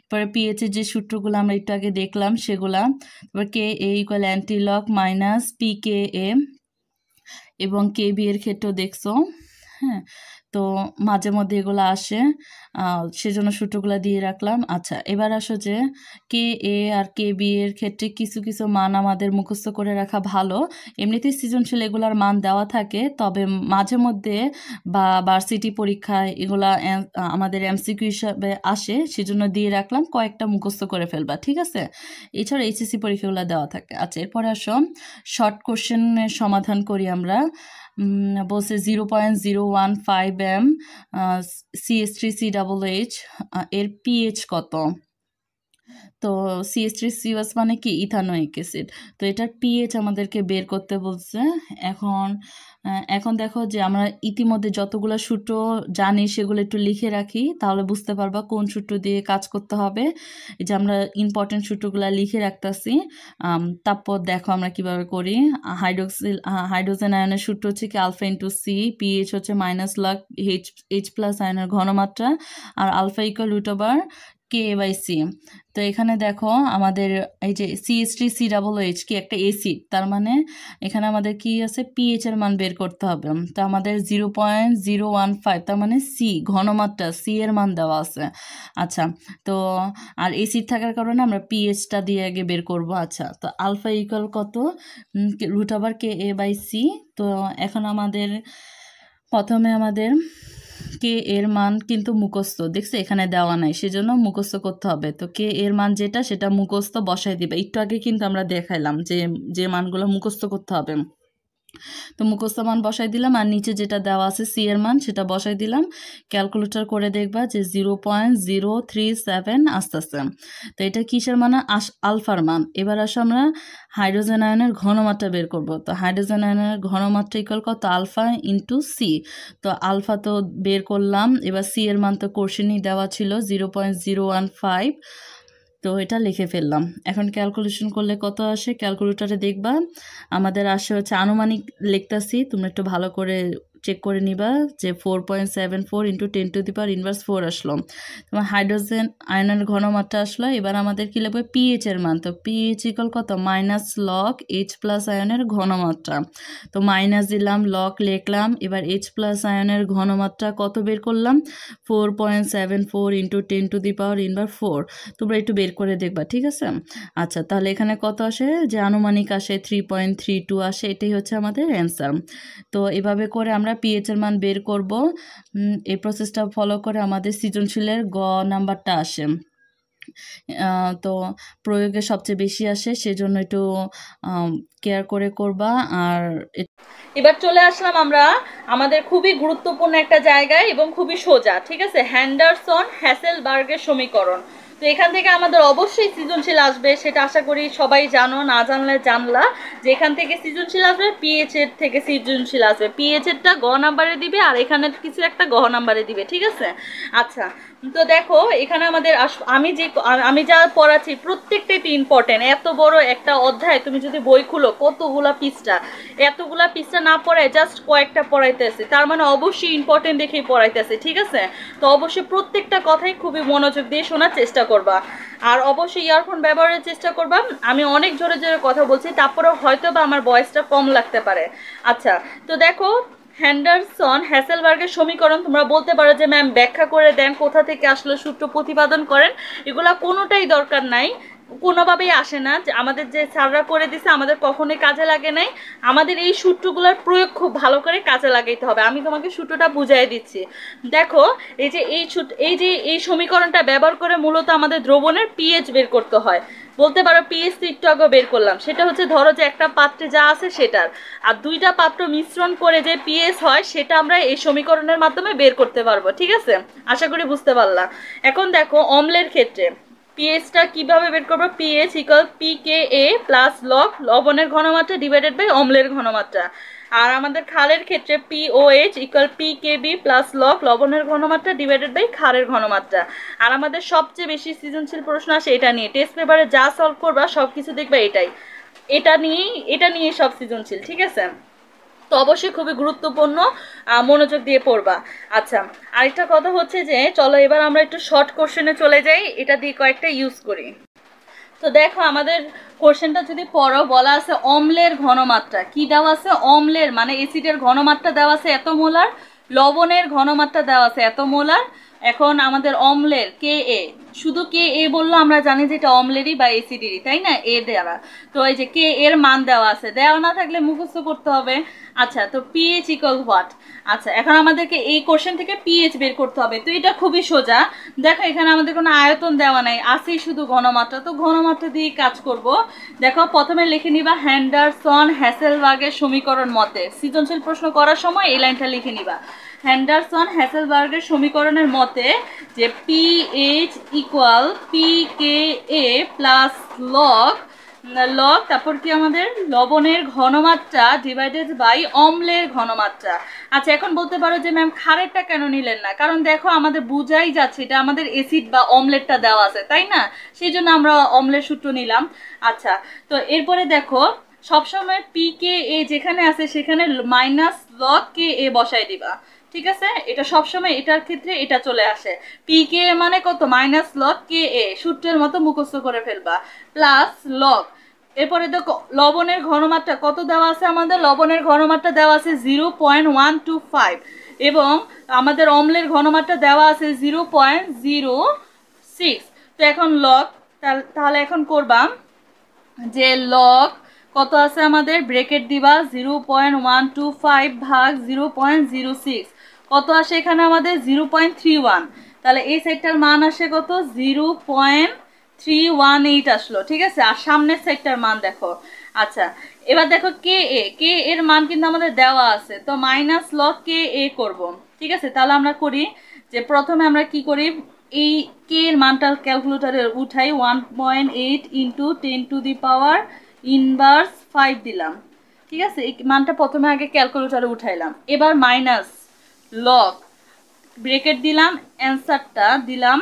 এরপরে pH এর যে সূত্রগুলো আমরা একটু আগে দেখলাম, সেগুলা। তারপর K A equal antilog minus P K A এবং কে বি এর ক্ষেত্রেও দেখছ হ্যাঁ। তো মাঝে মধ্যে এগুলো আসে। সেজন্য সূত্রগুলো দিয়ে রাখলাম। আচ্ছা এবার আসো যে কে, এ আর কে, বি এর ক্ষেত্রে কিছু কিছু মান আমাদের মুখস্থ করে রাখা ভালো। এমনিতেই সৃজনশীল এগুলার মান দেওয়া থাকে, তবে মাঝে মধ্যে বা ভার্সিটি পরীক্ষায় এগুলা আমাদের এমসিকিউ হিসাবে আসে, সেজন্য দিয়ে রাখলাম। কয়েকটা মুখস্থ করে ফেলবা, ঠিক আছে? এছাড়া এইচএসসি পরীক্ষাগুলো দেওয়া থাকে। আচ্ছা এরপরে আসো। শর্ট কোশ্চেনের সমাধান করি আমরা। বলছে zero point zero one five M CS three C double H এর পিএইচ কত? তো সিএস থ্রি সিওএস মানে কি? Ethanoic acid. তো এটার পিএইচ আমাদেরকে বের করতে বলছে এখন এখন দেখো যে আমরা ইতিমধ্যে যতগুলো সূত্র জানি সেগুলো একটু লিখে রাখি, তাহলে বুঝতে পারবা কোন সূত্র দিয়ে কাজ করতে হবে। এই যে আমরা ইম্পর্টেন্ট সূত্রগুলো লিখে রাখতেছি তারপর দেখো আমরা কীভাবে করি। হাইড্রোক্সিল হাইড্রোজেন আয়নের সূত্র হচ্ছে কি আলফা ইন্টু সি পিএইচ হচ্ছে minus log H H plus আয়নের ঘনমাত্রা, আর alpha equal root K by C তো এখানে দেখো আমাদের এই যে সিএসটি সি ডাবল এইচ কি একটা এসিড তার মানে এখানে আমাদের কি আছে? পিএইচ এর মান বের করতে হবে। তো আমাদের zero point zero one five তার মানে সি ঘনমাত্রা সি এর মান দেওয়া আছে। আচ্ছা তো আর এসিড থাকার কারণে আমরা পিএইচটা দিয়ে আগে বের করব। আচ্ছা তো আলফা ইকুয়াল কত? রুট আবার কে এ বাই সি তো এখন আমাদের, প্রথমে আমাদের কে এর মান কিন্তু মুখস্থ। দেখছে, এখানে দেওয়া নাই, সেজন্য মুখস্থ করতে হবে। তো কে এর মান যেটা, সেটা মুখস্থ বসাই দিবে। একটু আগে কিন্তু আমরা দেখাইলাম যে যে মানগুলো মুখস্থ করতে হবে। তো মুখস্থ মান বসাই দিলাম আর নিচে যেটা দেওয়া আছে সি এর মান সেটা বসাই দিলাম। ক্যালকুলেটর করে দেখবা যে zero point zero three seven আস্তে আস্তে। তো এটা কিসের মানে? আস আলফার মান। এবার আসো আমরা হাইড্রোজেন আয়নের ঘনমাত্রা বের করব। তো হাইড্রোজেন আয়নের ঘনমাত্রা ইকুয়াল কত? আলফা ইন্টু সি তো আলফা তো বের করলাম। এবার সি এর মান তো কোর্শনই দেওয়া ছিল zero point zero one five তো এটা লিখে ফেললাম। এখন ক্যালকুলেশন করলে কত আসে? ক্যালকুলেটারে দেখবা। আমাদের আসে হচ্ছে আনুমানিক লিখতেছি। তোমরা একটু ভালো করে চেক করে নিবা যে four point seven four into ten to the power inverse four আসলো। তোমার হাইড্রোজেন আয়নের ঘনমাত্রা আসলো। এবার আমাদের কী লাগবে? পিএইচ এর মান। তো পিএইচ ইকল কত? মাইনাস লক এইচ প্লাস আয়নের ঘনমাত্রা। তো মাইনাস দিলাম লক লিখলাম, এবার এইচ প্লাস আয়নের ঘনমাত্রা কত বের করলাম? Four point seven four into ten to the power inverse four তোমরা একটু বের করে দেখবা, ঠিক আছে? আচ্ছা তাহলে এখানে কত আসে? যে আনুমানিক আসে থ্রি পয়েন্ট থ্রি টু আসে, এটাই হচ্ছে আমাদের অ্যান্সার তো এভাবে করে আমরা পিএইচ এর মান বের করব। এই প্রসেসটা ফলো করে আমাদের সৃজনশীলের গ নাম্বারটা আসে। তো প্রয়োগে সবচেয়ে বেশি আসে, সেজন্য একটু কেয়ার করে করবা। আর এবার চলে আসলাম আমরা আমাদের খুবই গুরুত্বপূর্ণ একটা জায়গায় এবং খুবই সোজা, ঠিক আছে? হ্যান্ডারসন হ্যাসেলবার্গের সমীকরণ। তো এখান থেকে আমাদের অবশ্যই সৃজনশীল আসবে, সেটা আশা করি সবাই জানো, না জানলে জানলা। যে এখান থেকে সৃজনশীল আসবে পিএইচ এর থেকে সৃজনশীল আসবে। পিএইচ এরটা গ নাম্বারে দিবে, আর এখানে কিছু একটা গ নাম্বারে দিবে, ঠিক আছে? আচ্ছা তো দেখো, এখানে আমাদের আমি যে আমি যা পড়াচ্ছি প্রত্যেকটাই ইম্পর্টেন্ট এত বড় একটা অধ্যায়, তুমি যদি বই খুলো, কতগুলা পৃষ্ঠা। এতগুলা পৃষ্ঠা না পড়ায় জাস্ট কয়েকটা পড়াইতেছে। তার মানে অবশ্যই ইম্পর্টেন্ট দেখেই পড়াইতেছে, ঠিক আছে? তো অবশ্যই প্রত্যেকটা কথাই খুবই মনোযোগ দিয়ে শোনার চেষ্টা করবা। আর অবশ্যই ইয়ারফোন ব্যবহারের চেষ্টা করবা। আমি অনেক জোরে জোরে কথা বলছি, তারপরেও হয়তো বা আমার ভয়েসটা কম লাগতে পারে। আচ্ছা তো দেখো হ্যান্ডারসন হ্যাসেলবার্গের সমীকরণ, তোমরা বলতে পারো যে ম্যাম ব্যাখ্যা করে দেন কোথা থেকে আসলে সূত্র প্রতিপাদন করেন। এগুলা কোনোটাই দরকার নাই, কোনোভাবেই আসে না। যে আমাদের যে স্যাররা করে দিছে, আমাদের কখনোই কাজে লাগে নাই। আমাদের এই সূত্রগুলোর প্রয়োগ খুব ভালো করে কাজে লাগাইতে হবে। আমি তোমাকে সূত্রটা বুঝাই দিচ্ছি। দেখো, এই যে এই এই যে এই সমীকরণটা ব্যবহার করে মূলত আমাদের দ্রবণের পিএইচ বের করতে হয়। বলতে পারো পিএইচ একটু আগে বের করলাম। সেটা হচ্ছে ধরো যে একটা পাত্রে যা আছে সেটার। আর দুইটা পাত্র মিশ্রণ করে যে পিএস হয়, সেটা আমরা এই সমীকরণের মাধ্যমে বের করতে পারব, ঠিক আছে? আশা করি বুঝতে পারলাম। এখন দেখো অম্লের ক্ষেত্রে। পিএইচটা কীভাবে বের করব? PH equal P K A plus log লবণের ঘনমাত্রা ডিভাইডেড বাই অম্লের ঘনমাত্রা। আর আমাদের খালের ক্ষেত্রে pOH equal P K B plus log লবণের ঘনমাত্রা ডিভাইডেড বাই খারের ঘনমাত্রা। আর আমাদের সবচেয়ে বেশি সৃজনশীল প্রশ্ন আসে এটা নিয়ে। টেস্ট পেপারে যা সলভ করবা সব কিছু দেখবা এটাই। এটা নিয়েই, এটা নিয়ে সব সৃজনশীল, ঠিক আছে? তো অবশ্যই খুবই গুরুত্বপূর্ণ মনোযোগ দিয়ে পড়বা। আচ্ছা আরেকটা কথা হচ্ছে যে, চলো এবার আমরা একটু শর্ট কোশ্চেনে চলে যাই। এটা দিয়ে কয়েকটা ইউজ করি। তো দেখো, আমাদের কোশ্চেনটা যদি পড়ো, বলা আছে অম্লের ঘনমাত্রা। কি দেওয়া আছে? অম্লের মানে অ্যাসিডের ঘনমাত্রা দেওয়া আছে এত মোলার লবণের ঘনমাত্রা দেওয়া আছে এত মোলার এখন আমাদের অম্লের, কে এ? শুধু কে এ বলল, আমরা জানি যে এটা অম্লেরই বা এসিডেরই তাই না? এ দেওয়া। তো এই যে কে এর মান দেওয়া আছে, দেওয়া না থাকলে মুখস্থ করতে হবে। আচ্ছা তো পিএইচ ইকল হোয়াট আচ্ছা এখন আমাদেরকে এই কোশ্চেন থেকে পিএইচ বের করতে হবে। তো এটা খুবই সোজা। দেখো, এখানে আমাদের কোনো আয়তন দেওয়া নাই আসেই শুধু ঘনমাত্রা। তো ঘনমাত্রা দিয়ে কাজ করব। দেখো, প্রথমে লিখে নিবা হ্যান্ডারসন হ্যাসেলবার্গের সমীকরণ মতে। সৃজনশীল প্রশ্ন করার সময় এই লাইনটা লিখে নিবা। হ্যান্ডারসন হ্যাসেলবার্গের সমীকরণের মতে যে pH equal P K A plus log log তারপর কি আমাদের? লবণের ঘনমাত্রা ডিভাইডেড বাই অম্লের ঘনমাত্রা। আচ্ছা এখন বলতে পারো যে ম্যাম খারেরটা কেন নিলেন না? কারণ দেখো আমাদের বুঝাই যাচ্ছে এটা আমাদের এসিড বা অমলেটটা দেওয়া আছে, তাই না? সেই জন্য আমরা অমলের সূত্র নিলাম। আচ্ছা তো এরপরে দেখো, সবসময় পি কে এ যেখানে আছে সেখানে মাইনাস লক কে এ বসাই দিবা। ঠিক আছে? এটা সবসময় এটার ক্ষেত্রে এটা চলে আসে। পি কে মানে কত? মাইনাস লক কে এ সূত্রের মতো মুখস্থ করে ফেলবা। প্লাস লক এরপরে দেখো, লবণের ঘনমাত্রা কত দেওয়া আছে আমাদের? লবণের ঘনমাত্রা দেওয়া আছে zero point one two five এবং আমাদের অম্লের ঘনমাত্রা দেওয়া আছে জিরো পয়েন্ট জিরো সিক্স তো এখন লক তাহলে এখন করবাম যে লক কত আছে আমাদের? ব্রেকেট দিবা zero point one two five ভাগ জিরো পয়েন্ট জিরো সিক্স কত আসে এখানে আমাদের? Zero point three one. তাহলে এই সাইডটার মান আসে কত? Zero point three one eight আসলো, ঠিক আছে? আর সামনের সাইডটার মান দেখো। আচ্ছা এবার দেখো কে এ। কে এর মান কিন্তু আমাদের দেওয়া আছে। তো মাইনাস লক কে এ করব, ঠিক আছে? তাহলে আমরা করি যে প্রথমে আমরা কি করি? এই কে এর মানটা ক্যালকুলেটারে উঠাই, one point eight into ten to the power inverse five দিলাম। ঠিক আছে? এই মানটা প্রথমে আগে ক্যালকুলেটারে উঠাইলাম। এবার মাইনাস লক ব্রেকেট দিলাম অ্যান্সারটা দিলাম,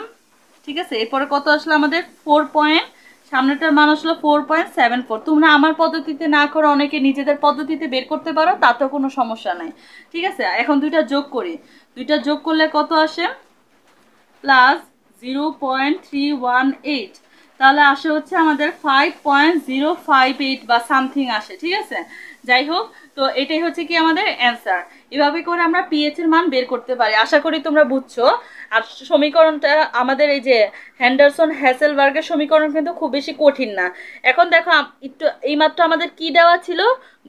ঠিক আছে? এরপরে কত আসলো আমাদের? ফোর পয়েন্ট সামনেটার মান আসলো ফোর পয়েন্ট সেভেন ফোর তোমরা আমার পদ্ধতিতে না করে অনেকে নিজেদের পদ্ধতিতে বের করতে পারো, তাতেও কোনো সমস্যা নাই, ঠিক আছে? এখন দুইটা যোগ করি। দুইটা যোগ করলে কত আসে? Plus zero point three one eight তাহলে আসে হচ্ছে আমাদের five point zero five eight বা সামথিং আসে, ঠিক আছে? যাই হোক, তো এটাই হচ্ছে কি আমাদের অ্যান্সার এভাবে করে আমরা পিএইচ এর মান বের করতে পারি। আশা করি তোমরা বুঝছ। আর সমীকরণটা আমাদের এই যে হ্যান্ডারসন হ্যাসেলবার্গের সমীকরণ কিন্তু খুব বেশি কঠিন না। এখন দেখো একটু এইমাত্র আমাদের কি দেওয়া ছিল?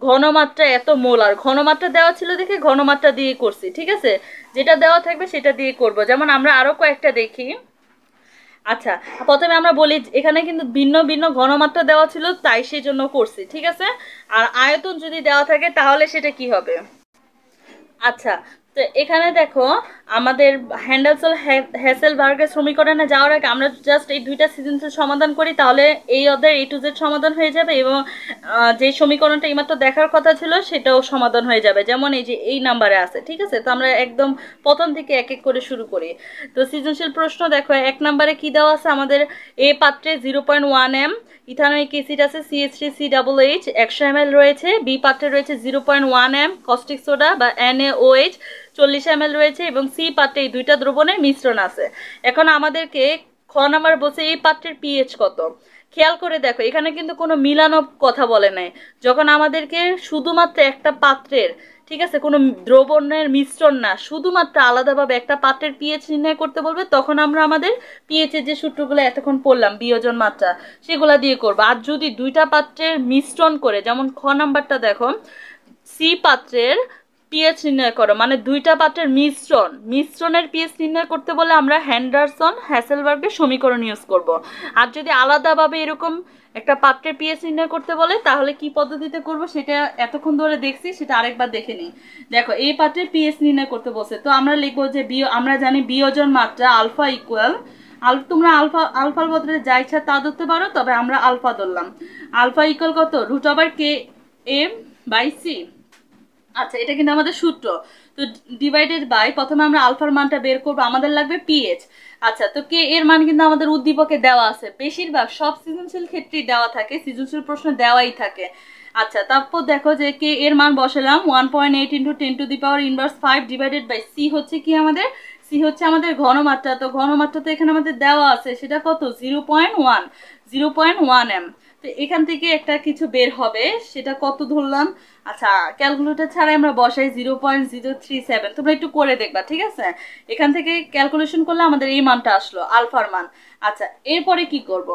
ঘনমাত্রা এত মোলার ঘনমাত্রা দেওয়া ছিল দেখে ঘনমাত্রা দিয়ে করছি, ঠিক আছে? যেটা দেওয়া থাকবে সেটা দিয়ে করব। যেমন আমরা আরও কয়েকটা দেখি। আচ্ছা প্রথমে আমরা বলি এখানে কিন্তু ভিন্ন ভিন্ন ঘনমাত্রা দেওয়া ছিল, তাই সেই জন্য করছি, ঠিক আছে? আর আয়তন যদি দেওয়া থাকে, তাহলে সেটা কি হবে? আচ্ছা তো এখানে দেখো, আমাদের হ্যান্ডেলসল হ্যাসেলবার্গের সমীকরণে যাওয়ার আগে আমরা জাস্ট এই দুইটা সিজনসের সমাধান করি, তাহলে এই অধ্যায়ের এ টু জেড সমাধান হয়ে যাবে এবং যে সমীকরণটা এইমাত্র দেখার কথা ছিল সেটাও সমাধান হয়ে যাবে। যেমন এই যে এই নাম্বারে আছে, ঠিক আছে? তো আমরা একদম প্রথম থেকে এক এক করে শুরু করি। তো সৃজনশীল প্রশ্ন দেখো, এক নাম্বারে কি দেওয়া আছে? আমাদের এ পাত্রে zero point one M ethanoic acid আছে CS three C double H একশো এম রয়েছে বি পাত্রে রয়েছে zero point one M caustic soda বা এন ও এইচ চল্লিশ এম রয়েছে এবং সি পাত্রে এই দুইটা দ্রবণের মিশ্রণ আছে। এখন আমাদেরকে খ নাম্বার বলছে এই পাত্রের পিএইচ কত। খেয়াল করে দেখো, এখানে কিন্তু কোনো মিলানো কথা বলে নাই। যখন আমাদেরকে শুধুমাত্র একটা পাত্রের ঠিক আছে, কোনো দ্রবণের মিশ্রণ না। শুধুমাত্র আলাদাভাবে একটা পাত্রের পিএইচ নির্ণয় করতে বলবে, তখন আমরা আমাদের পিএইচের যে সূত্রগুলো এতক্ষণ পড়লাম, বিয়োজন মাত্রা, সেগুলা দিয়ে করব। আর যদি দুইটা পাত্রের মিশ্রণ করে, যেমন খ নাম্বারটা দেখো সি পাত্রের পিএইচ নির্ণয় করো মানে দুইটা পাত্রের মিশ্রণ, মিশ্রণের পিএইচ নির্ণয় করতে বলে আমরা হ্যান্ডারসন হ্যাসেলবার্গের সমীকরণ ইউজ করব। আর যদি আলাদাভাবে এরকম একটা পাত্রের পিএইচ নির্ণয় করতে বলে, তাহলে কি পদ্ধতিতে করব সেটা এতক্ষণ ধরে দেখছি, সেটা আরেকবার দেখে নিই। দেখো, এই পাত্রের পিএইচ নির্ণয় করতে বসে তো আমরা লিখব যে বিয় আমরা জানি বিয়োজন মাত্রা আলফা ইকুয়াল আল, তোমরা আলফা, আলফার বদলে যা ইচ্ছা তা ধরতে পারো, তবে আমরা আলফা ধরলাম। আলফা ইকুয়াল কত? Root over K M by C আচ্ছা এটা কিন্তু আমাদের সূত্র। তো ডিভাইডেড বাই প্রথমে আমরা আলফার মানটা বের করব, আমাদের লাগবে পিএইচ আচ্ছা তো কে এর মান কিন্তু আমাদের উদ্দীপকে দেওয়া আছে। বেশিরভাগ, সব সৃজনশীল ক্ষেত্রেই দেওয়া থাকে, সৃজনশীল প্রশ্ন দেওয়াই থাকে। আচ্ছা তারপর দেখো যে কে এর মান বসালাম one point eight into ten to the power inverse five divided by C হচ্ছে কি আমাদের? সি হচ্ছে আমাদের ঘনমাত্রা। তো ঘনমাত্রা তো এখানে আমাদের দেওয়া আছে, সেটা কত? Zero point one zero point one M তো এখান থেকে একটা কিছু বের হবে, সেটা কত ধরলাম? আচ্ছা ক্যালকুলেটর ছাড়াই আমরা বসাই zero point zero three seven. তোমরা একটু করে দেখবা, ঠিক আছে? এখান থেকে ক্যালকুলেশন করলে আমাদের এই মানটা আসলো, আলফার মান। আচ্ছা এরপরে কি করব।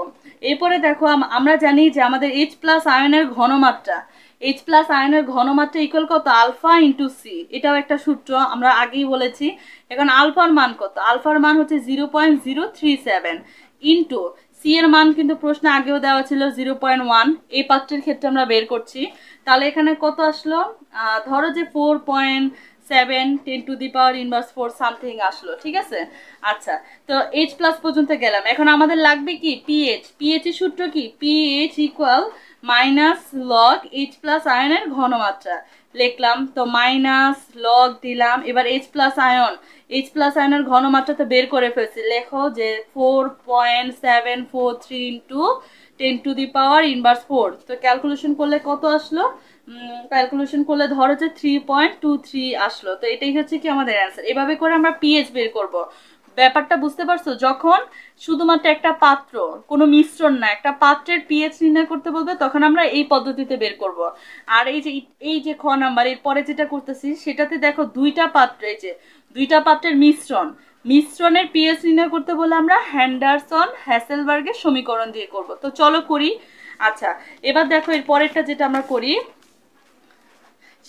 এরপরে দেখো আমরা জানি যে আমাদের এইচ প্লাস আয়নের ঘনমাত্রা। এইচ প্লাস আয়নের ঘনমাত্রা ইকুয়াল কত? আলফা ইন্টু সি এটাও একটা সূত্র, আমরা আগেই বলেছি। এখন আলফার মান কত? আলফার মান হচ্ছে zero point zero three seven into C এর মান কিন্তু প্রশ্ন আগেও দেওয়া ছিল জিরো পয়েন্ট ওয়ান এই পাত্রের ক্ষেত্রে আমরা বের করছি। তাহলে এখানে কত আসলো? ধরো যে four point seven ten to the power inverse four something আসলো, ঠিক আছে? আচ্ছা তো এইচ প্লাস পর্যন্ত গেলাম। এখন আমাদের লাগবে কি? পিএইচ পিএইচ এর সূত্র কি? PH equal minus log H plus আয়নের ঘনমাত্রা। লিখলাম, তো মাইনাস লগ দিলাম, এবার H plus ion H plus আয়নের ঘনমাত্রা তো বের করে ফেলছি। লেখো যে four point seven four three into ten to the power inverse four তো ক্যালকুলেশন করলে কত আসলো? ক্যালকুলেশন করলে ধরো যে থ্রি পয়েন্ট টু থ্রি আসলো। তো এটাই হচ্ছে কি আমাদের অ্যান্সার এভাবে করে আমরা পিএইচ বের করব। ব্যাপারটা বুঝতে পারছ? যখন শুধুমাত্র একটা পাত্র, কোনো মিশ্রণ না, একটা পাত্রের পিএইচ নির্ণয় করতে বলবে, তখন আমরা এই পদ্ধতিতে বের করব। আর এই যে এই যে খ নাম্বার এর পরে যেটা করতেছি, সেটাতে দেখো দুইটা পাত্র, এই যে, দুইটা পাত্রের মিশ্রণ। মিশ্রণের পিএইচ নির্ণয় করতে বলে আমরা হ্যান্ডারসন হ্যাসেলবার্গের সমীকরণ দিয়ে করব। তো চলো করি। আচ্ছা এবার দেখো এর পরেরটা যেটা আমরা করি,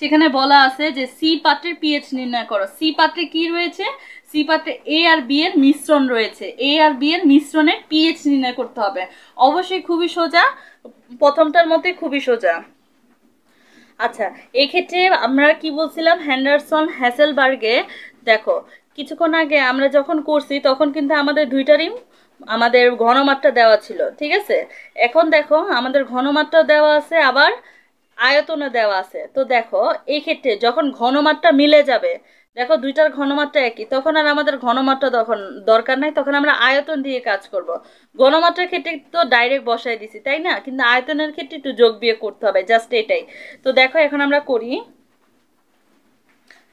সেখানে বলা আছে যে সি পাত্রের পিএইচ নির্ণয় করো। সি পাত্রে কি রয়েছে? সি পাত্রে এ আর বি এর মিশ্রণ রয়েছে। এ আর বি এর মিশ্রণের পিএইচ নির্ণয় করতে হবে। অবশ্যই খুবই সোজা, প্রথমটার মতোই খুবই সোজা। আচ্ছা এক্ষেত্রে আমরা কি বলছিলাম? হ্যান্ডারসন হ্যাসেলবার্গে দেখো, কিছুক্ষণ আগে আমরা যখন করছি, তখন কিন্তু আমাদের দুইটারই আমাদের ঘনমাত্রা দেওয়া ছিল, ঠিক আছে? এখন দেখো, আমাদের ঘনমাত্রা দেওয়া আছে, আবার আয়তনে দেওয়া আছে। তো দেখো এই ক্ষেত্রে যখন ঘনমাত্রা মিলে যাবে দেখো দুইটার ঘনমাত্রা একই। তখন আর আমাদের ঘনমাত্রা তখন দরকার নাই, তখন আমরা আয়তন দিয়ে কাজ করব। ঘনমাত্রার ক্ষেত্রে তো ডাইরেক্ট বসাই দিছি, তাই না? কিন্তু আয়তনের ক্ষেত্রে একটু যোগ বিয়ে করতে হবে জাস্ট এটাই। তো দেখো এখন আমরা করি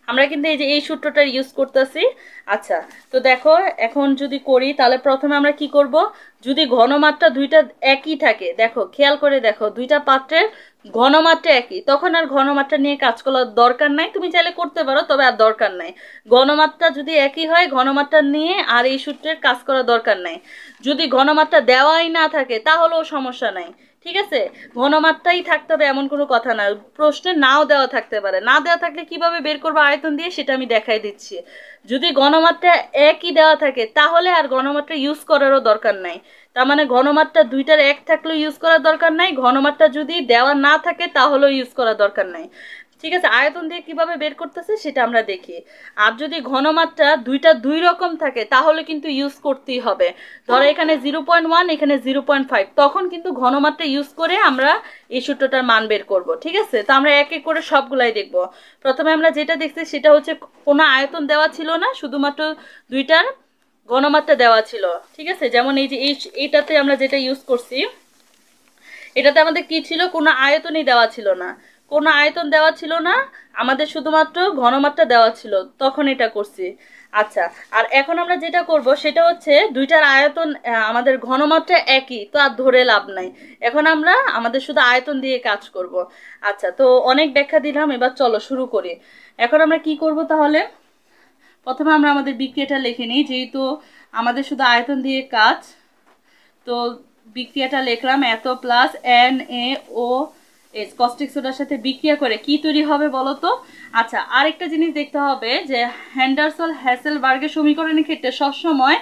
আমরা কিন্তু এই যে এই সূত্রটা ইউজ করতেছি। আচ্ছা তো দেখো, এখন যদি করি, তাহলে প্রথমে আমরা কি করব? যদি ঘনমাত্রা দুইটা একই থাকে, দেখো, খেয়াল করে দেখো, দুইটা পাত্রের ঘনমাত্রা একই, তখন আর ঘনমাত্রা নিয়ে কাজ করার দরকার নাই। তুমি চাইলে করতে পারো, তবে আর দরকার নাই। ঘনমাত্রা যদি একই হয়, ঘনমাত্রা নিয়ে আর এই সূত্রের কাজ করার দরকার নাই। যদি ঘনমাত্রা দেওয়াই না থাকে, তাহলেও সমস্যা নাই। ঠিক আছে? ঘনমাত্রাই থাকতে হবে, এমন কোনো কথা না। প্রশ্নে নাও দেওয়া থাকতে পারে। না দেওয়া থাকলে কীভাবে বের করব আয়তন দিয়ে সেটা আমি দেখাই দিচ্ছি। যদি গণমাত্রা একই দেওয়া থাকে, তাহলে আর গণমাত্রা ইউজ করারও দরকার নাই। তার মানে ঘনমাত্রা দুইটার এক থাকলেও ইউজ করার দরকার নাই ঘনমাত্রা যদি দেওয়া না থাকে, তাহলেও ইউজ করার দরকার নাই। ঠিক আছে, আয়তন দিয়ে কীভাবে বের করতেছে সেটা আমরা দেখি। আর যদি ঘনমাত্রা দুইটা দুই রকম থাকে, তাহলে কিন্তু ইউজ করতেই হবে। ধরো এখানে জিরো পয়েন্ট ওয়ান এখানে জিরো পয়েন্ট ফাইভ তখন কিন্তু ঘনমাত্রা ইউজ করে আমরা এই সূত্রটার মান বের করব, ঠিক আছে? তো আমরা এক এক করে সবগুলাই দেখব। প্রথমে আমরা যেটা দেখছি সেটা হচ্ছে কোনো আয়তন দেওয়া ছিল না, শুধুমাত্র দুইটার ঘনমাত্রা দেওয়া ছিল, ঠিক আছে? যেমন এই যে এই এইটাতে আমরা যেটা ইউজ করছি, এটাতে আমাদের কি ছিল? কোনো আয়তনই দেওয়া ছিল না। কোনো আয়তন দেওয়া ছিল না, আমাদের শুধুমাত্র ঘনমাত্রা দেওয়া ছিল, তখন এটা করছি। আচ্ছা আর এখন আমরা যেটা করব সেটা হচ্ছে দুইটার আয়তন আমাদের ঘনমাত্রা একই, তো আর ধরে লাভ নাই। এখন আমরা আমাদের শুধু আয়তন দিয়ে কাজ করব। আচ্ছা তো অনেক ব্যাখ্যা দিলাম, এবার চলো শুরু করি। এখন আমরা কি করব তাহলে? প্রথমে আমরা আমাদের বিক্রিয়াটা লিখে নিই, যেহেতু আমাদের শুধু আয়তন দিয়ে কাজ, তো বিক্রিয়াটা লিখলাম এত plus N A O S caustic সোডার সাথে বিক্রিয়া করে কি তৈরি হবে বলো তো আচ্ছা আরেকটা জিনিস দেখতে হবে যে হ্যান্ডারসল হ্যাসেলবার্গের সমীকরণের ক্ষেত্রে সবসময়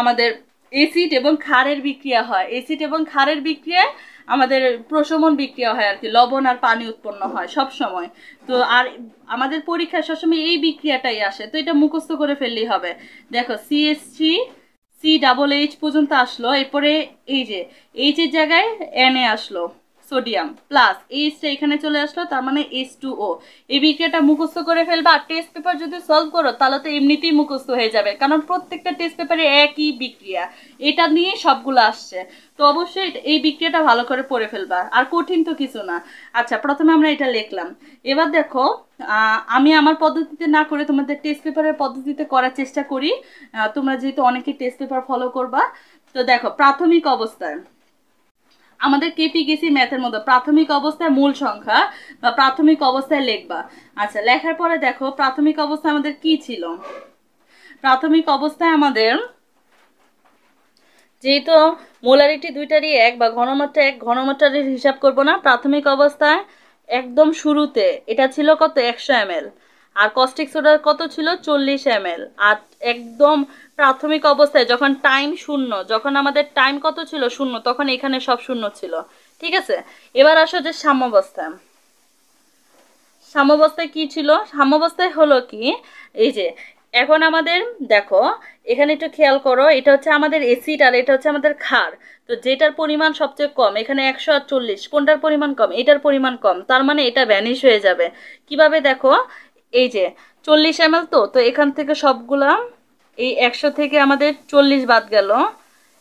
আমাদের এসিড এবং ক্ষারের বিক্রিয়া হয়। এসিড এবং ক্ষারের বিক্রিয়ায় আমাদের প্রশমন বিক্রিয়া হয় আর কি, লবণ আর পানি উৎপন্ন হয় সব সময় তো আর আমাদের পরীক্ষায় সবসময় এই বিক্রিয়াটাই আসে। তো এটা মুখস্থ করে ফেললেই হবে। দেখো সিএসসি সি ডাবল এইচ পর্যন্ত আসলো, এরপরে এই যে এইচ এর জায়গায় এন আসলো। সোডিয়াম প্লাস এইচটা এখানে চলে আসলো, তার মানে এইচ টু ও এই বিক্রিয়াটা মুখস্থ করে ফেলবা আর টেস্ট পেপার যদি সলভ করো, তাহলে তো এমনিতেই মুখস্থ হয়ে যাবে। কারণ প্রত্যেকটা টেস্ট পেপারে একই বিক্রিয়া। এটা নিয়ে সবগুলো আসছে। তো অবশ্যই এই বিক্রিয়াটা ভালো করে পড়ে ফেলবা। আর কঠিন তো কিছু না। আচ্ছা প্রথমে আমরা এটা লিখলাম। এবার দেখো আমি আমার পদ্ধতিতে না করে তোমাদের টেস্ট পেপারের পদ্ধতিতে করার চেষ্টা করি। তোমরা যেহেতু অনেকে টেস্ট পেপার ফলো করবা। তো দেখো, প্রাথমিক অবস্থায় আমাদের কেপি গেসি ম্যাথের মধ্যে প্রাথমিক অবস্থায় মূল সংখ্যা বা প্রাথমিক অবস্থায় লেখবা। আচ্ছা লেখার পরে দেখো, প্রাথমিক অবস্থায় আমাদের কি ছিল? প্রাথমিক অবস্থায় আমাদের যেহেতু মোলারিটি দুইটারই এক বা ঘনমাত্রা এক, ঘনমাত্রার হিসাব করব না, প্রাথমিক অবস্থায় একদম শুরুতে এটা ছিল কত? একশো এম আর কস্টিক সোডার কত ছিল? চল্লিশ এম আর একদম প্রাথমিক অবস্থায় যখন টাইম শূন্য, যখন আমাদের টাইম কত ছিল? শূন্য, তখন এখানে সব শূন্য ছিল। ঠিক আছে? এবার আসো যে সাম্যাবস্থায় সাম্যবস্থায় কি ছিল? সাম্যাবস্থায় হলো কি? এই যে, এখন আমাদের দেখো, এখানে একটু খেয়াল করো, এটা হচ্ছে আমাদের এসিড আর এটা হচ্ছে আমাদের ক্ষার। তো যেটার পরিমাণ সবচেয়ে কম, এখানে একশো আর চল্লিশ কোনটার পরিমাণ কম? এটার পরিমাণ কম, তার মানে এটা ভ্যানিশ হয়ে যাবে। কীভাবে দেখো? এই যে, চল্লিশ এম তো তো এখান থেকে সবগুলা, এই একশো থেকে আমাদের চল্লিশ বাদ গেল।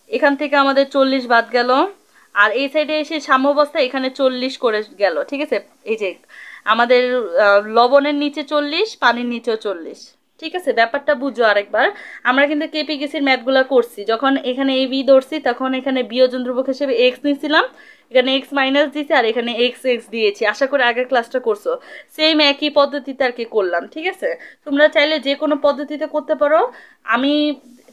এখান থেকে আমাদের চল্লিশ বাদ গেল। আর এই সাইডে এসে সাম্যাবস্থা এখানে চল্লিশ করে গেল, ঠিক আছে? এই যে, আমাদের লবণের নিচে চল্লিশ, পানির নিচেও চল্লিশ, ঠিক আছে? ব্যাপারটা বুঝো আরেকবার। আমরা কিন্তু কেপি গেসির ম্যাথগুলো করছি। যখন এখানে এ বি ধরছি, তখন এখানে বিয়োজন ধ্রুবক হিসেবে এক্স নিয়েছিলাম এখানে এক্স মাইনাস দিয়েছি আর এখানে এক্স এক্স দিয়েছি। আশা করি আগের ক্লাসটা করছ। সেম একই পদ্ধতিতে আর কি করলাম, ঠিক আছে? তোমরা চাইলে যে কোনো পদ্ধতিতে করতে পারো। আমি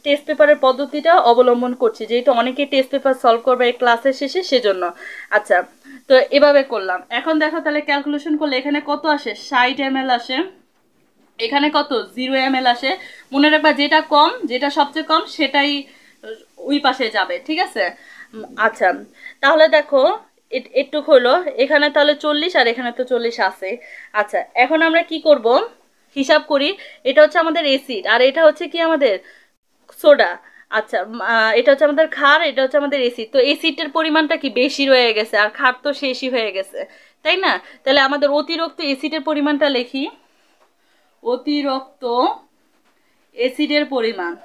টেস্ট পেপারের পদ্ধতিটা অবলম্বন করছি, যেহেতু অনেকে টেস্ট পেপার সলভ করবে এই ক্লাসের শেষে, সেজন্য। আচ্ছা তো এভাবে করলাম। এখন দেখো তাহলে ক্যালকুলেশন করলে এখানে কত আসে? ষাট এম আসে। এখানে কত? জিরো এম আসে। মনে রাখবা যেটা কম, যেটা সবচেয়ে কম, সেটাই ওই পাশে যাবে, ঠিক আছে? আচ্ছা তাহলে দেখো, এট- একটু হলো, এখানে তাহলে চল্লিশ আর এখানে তো চল্লিশ আছে। আচ্ছা এখন আমরা কি করব? হিসাব করি, এটা হচ্ছে আমাদের এসিড আর এটা হচ্ছে কি আমাদের? সোডা আচ্ছা এটা হচ্ছে আমাদের ক্ষার, এটা হচ্ছে আমাদের এসিড তো এসিডের পরিমাণটা কি বেশি রয়ে গেছে, আর ক্ষার তো শেষই হয়ে গেছে, তাই না? তাহলে আমাদের অতিরিক্ত এসিডের পরিমাণটা লিখি। অতিরিক্ত এসিডের পরিমাণ।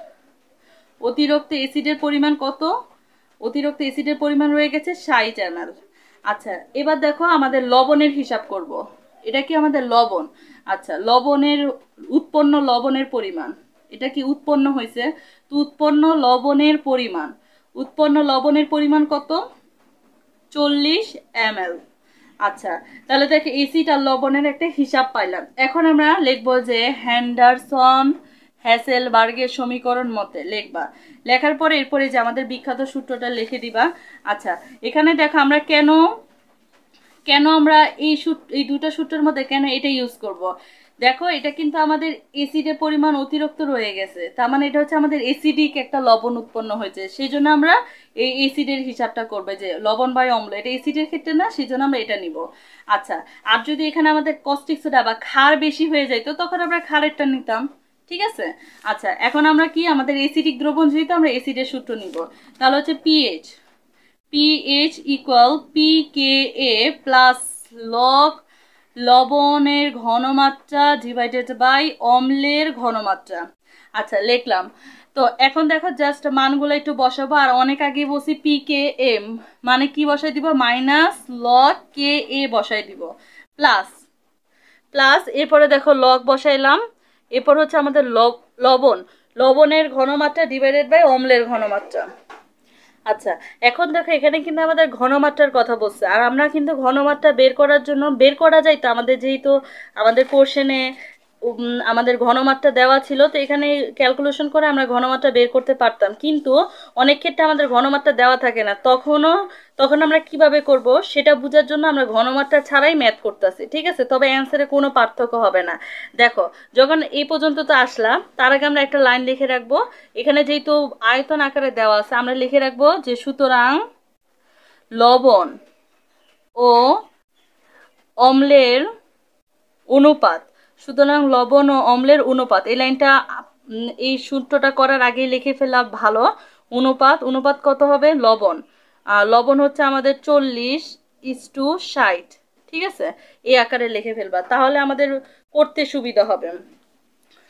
অতিরিক্ত এসিডের পরিমাণ কত? অতিরিক্ত অ্যাসিডের পরিমাণ রয়ে গেছে ষাট এমএল। আচ্ছা এবার দেখো আমাদের লবণের হিসাব করব। এটা কি আমাদের লবণ? আচ্ছা লবণের, উৎপন্ন লবণের পরিমাণ। এটা কি উৎপন্ন হয়েছে? তো উৎপন্ন লবণের পরিমাণ। উৎপন্ন লবণের পরিমাণ কত? চল্লিশ এমএল। আচ্ছা তাহলে দেখো এসিড আর লবণের একটা হিসাব পাইলাম। এখন আমরা লিখব যে হ্যান্ডারসন হ্যাসেলবার্গের সমীকরণ মতে লেখবা। লেখার পরে এরপরে যে আমাদের বিখ্যাত সূত্রটা লিখে দিবা। আচ্ছা এখানে দেখো আমরা কেন কেন আমরা এই এই দুটো সূত্রের মধ্যে কেন এটা ইউজ করব? দেখো, এটা কিন্তু আমাদের এসিডের পরিমাণ অতিরিক্ত রয়ে গেছে। তার মানে এটা হচ্ছে আমাদের এসিডিক একটা লবণ উৎপন্ন হয়েছে। সেই জন্য আমরা এই এসিডের হিসাবটা করবে যে লবণ বাই অম্ল। এটা এসিডের ক্ষেত্রে না সেই জন্য আমরা এটা নিব। আচ্ছা আর যদি এখানে আমাদের কস্টিক সোডা বা খার বেশি হয়ে যায় তো তখন আমরা খারেরটা নিতাম। ঠিক আছে? আচ্ছা এখন আমরা কি? আমাদের এসিডিক দ্রবণ যেহেতু আমরা এসিডের সূত্র নিব। তাহলে হচ্ছে pH pH equal P K A plus log লবণের ঘনমাত্রা ডিভাইডেড বাই অম্লের ঘনমাত্রা। আচ্ছা লিখলাম। তো এখন দেখো জাস্ট মানগুলো একটু বসাবো, আর অনেক আগে বসি পি কে এম মানে কি বসাই দিব? মাইনাস লগ কে এ বসাই দিব। প্লাস প্লাস এরপরে দেখো লগ বসাইলাম। এরপর হচ্ছে আমাদের লব- লবণ। লবণের ঘনমাত্রা ডিভাইডেড বাই অম্লের ঘনমাত্রা। আচ্ছা এখন দেখো এখানে কিন্তু আমাদের ঘনমাত্রার কথা বলছে। আর আমরা কিন্তু ঘনমাত্রা বের করার জন্য, বের করা যায় তো আমাদের যেহেতু আমাদের কোশ্চেনে আমাদের ঘনমাত্রা দেওয়া ছিল, তো এখানে ক্যালকুলেশন করে আমরা ঘনমাত্রা বের করতে পারতাম। কিন্তু অনেক ক্ষেত্রে আমাদের ঘনমাত্রা দেওয়া থাকে না। তখনও, তখন আমরা কীভাবে করব সেটা বোঝার জন্য আমরা ঘনমাত্রা ছাড়াই ম্যাথ করতেছি, ঠিক আছে? তবে অ্যান্সারে কোনো পার্থক্য হবে না। দেখো, যখন এই পর্যন্ত তো আসলাম, তার আগে আমরা একটা লাইন লিখে রাখব। এখানে যেহেতু আয়তন আকারে দেওয়া আছে, আমরা লিখে রাখব যে সুতরাং লবণ ও অম্লের অনুপাত সুতরাং লবণ ও অম্লের অনুপাত, এই লাইনটা এই সূত্রটা করার আগে লিখে ফেলা ভালো। অনুপাত অনুপাত কত হবে? লবণ। আর লবণ হচ্ছে আমাদের চল্লিশ ইস টু ষাট, ঠিক আছে? এই আকারে লিখে ফেলবা, তাহলে আমাদের করতে সুবিধা হবে।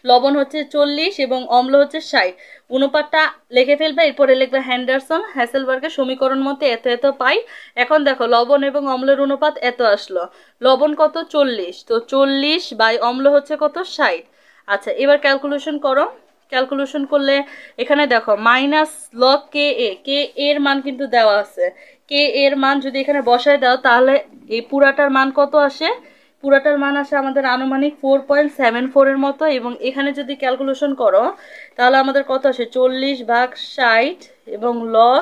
লবণ হচ্ছে চল্লিশ এবং অম্ল হচ্ছে ষাট। অনুপাতটা লিখে ফেলবে, এরপরে লিখবে হ্যান্ডারসন, হ্যাসেলবার্গের সমীকরণ মতে এত এত পাই। এখন দেখো, লবণ এবং অম্লের অনুপাত এত আসলো। লবণ কত? চল্লিশ। তো চল্লিশ বাই অম্ল হচ্ছে কত? ষাট। আচ্ছা এবার ক্যালকুলেশন করো। ক্যালকুলেশন করলে এখানে দেখো মাইনাস লগ কে এ কে এর মান কিন্তু দেওয়া আছে। কে এর মান যদি এখানে বসায় দাও, তাহলে এই পুরাটার মান কত আসে? পুরাটার মান আসে আমাদের আনুমানিক ফোর পয়েন্ট সেভেন ফোরের মতো, এবং এখানে যদি ক্যালকুলেশন করো, তাহলে আমাদের কত আসে? চল্লিশ ভাগ ষাট এবং লগ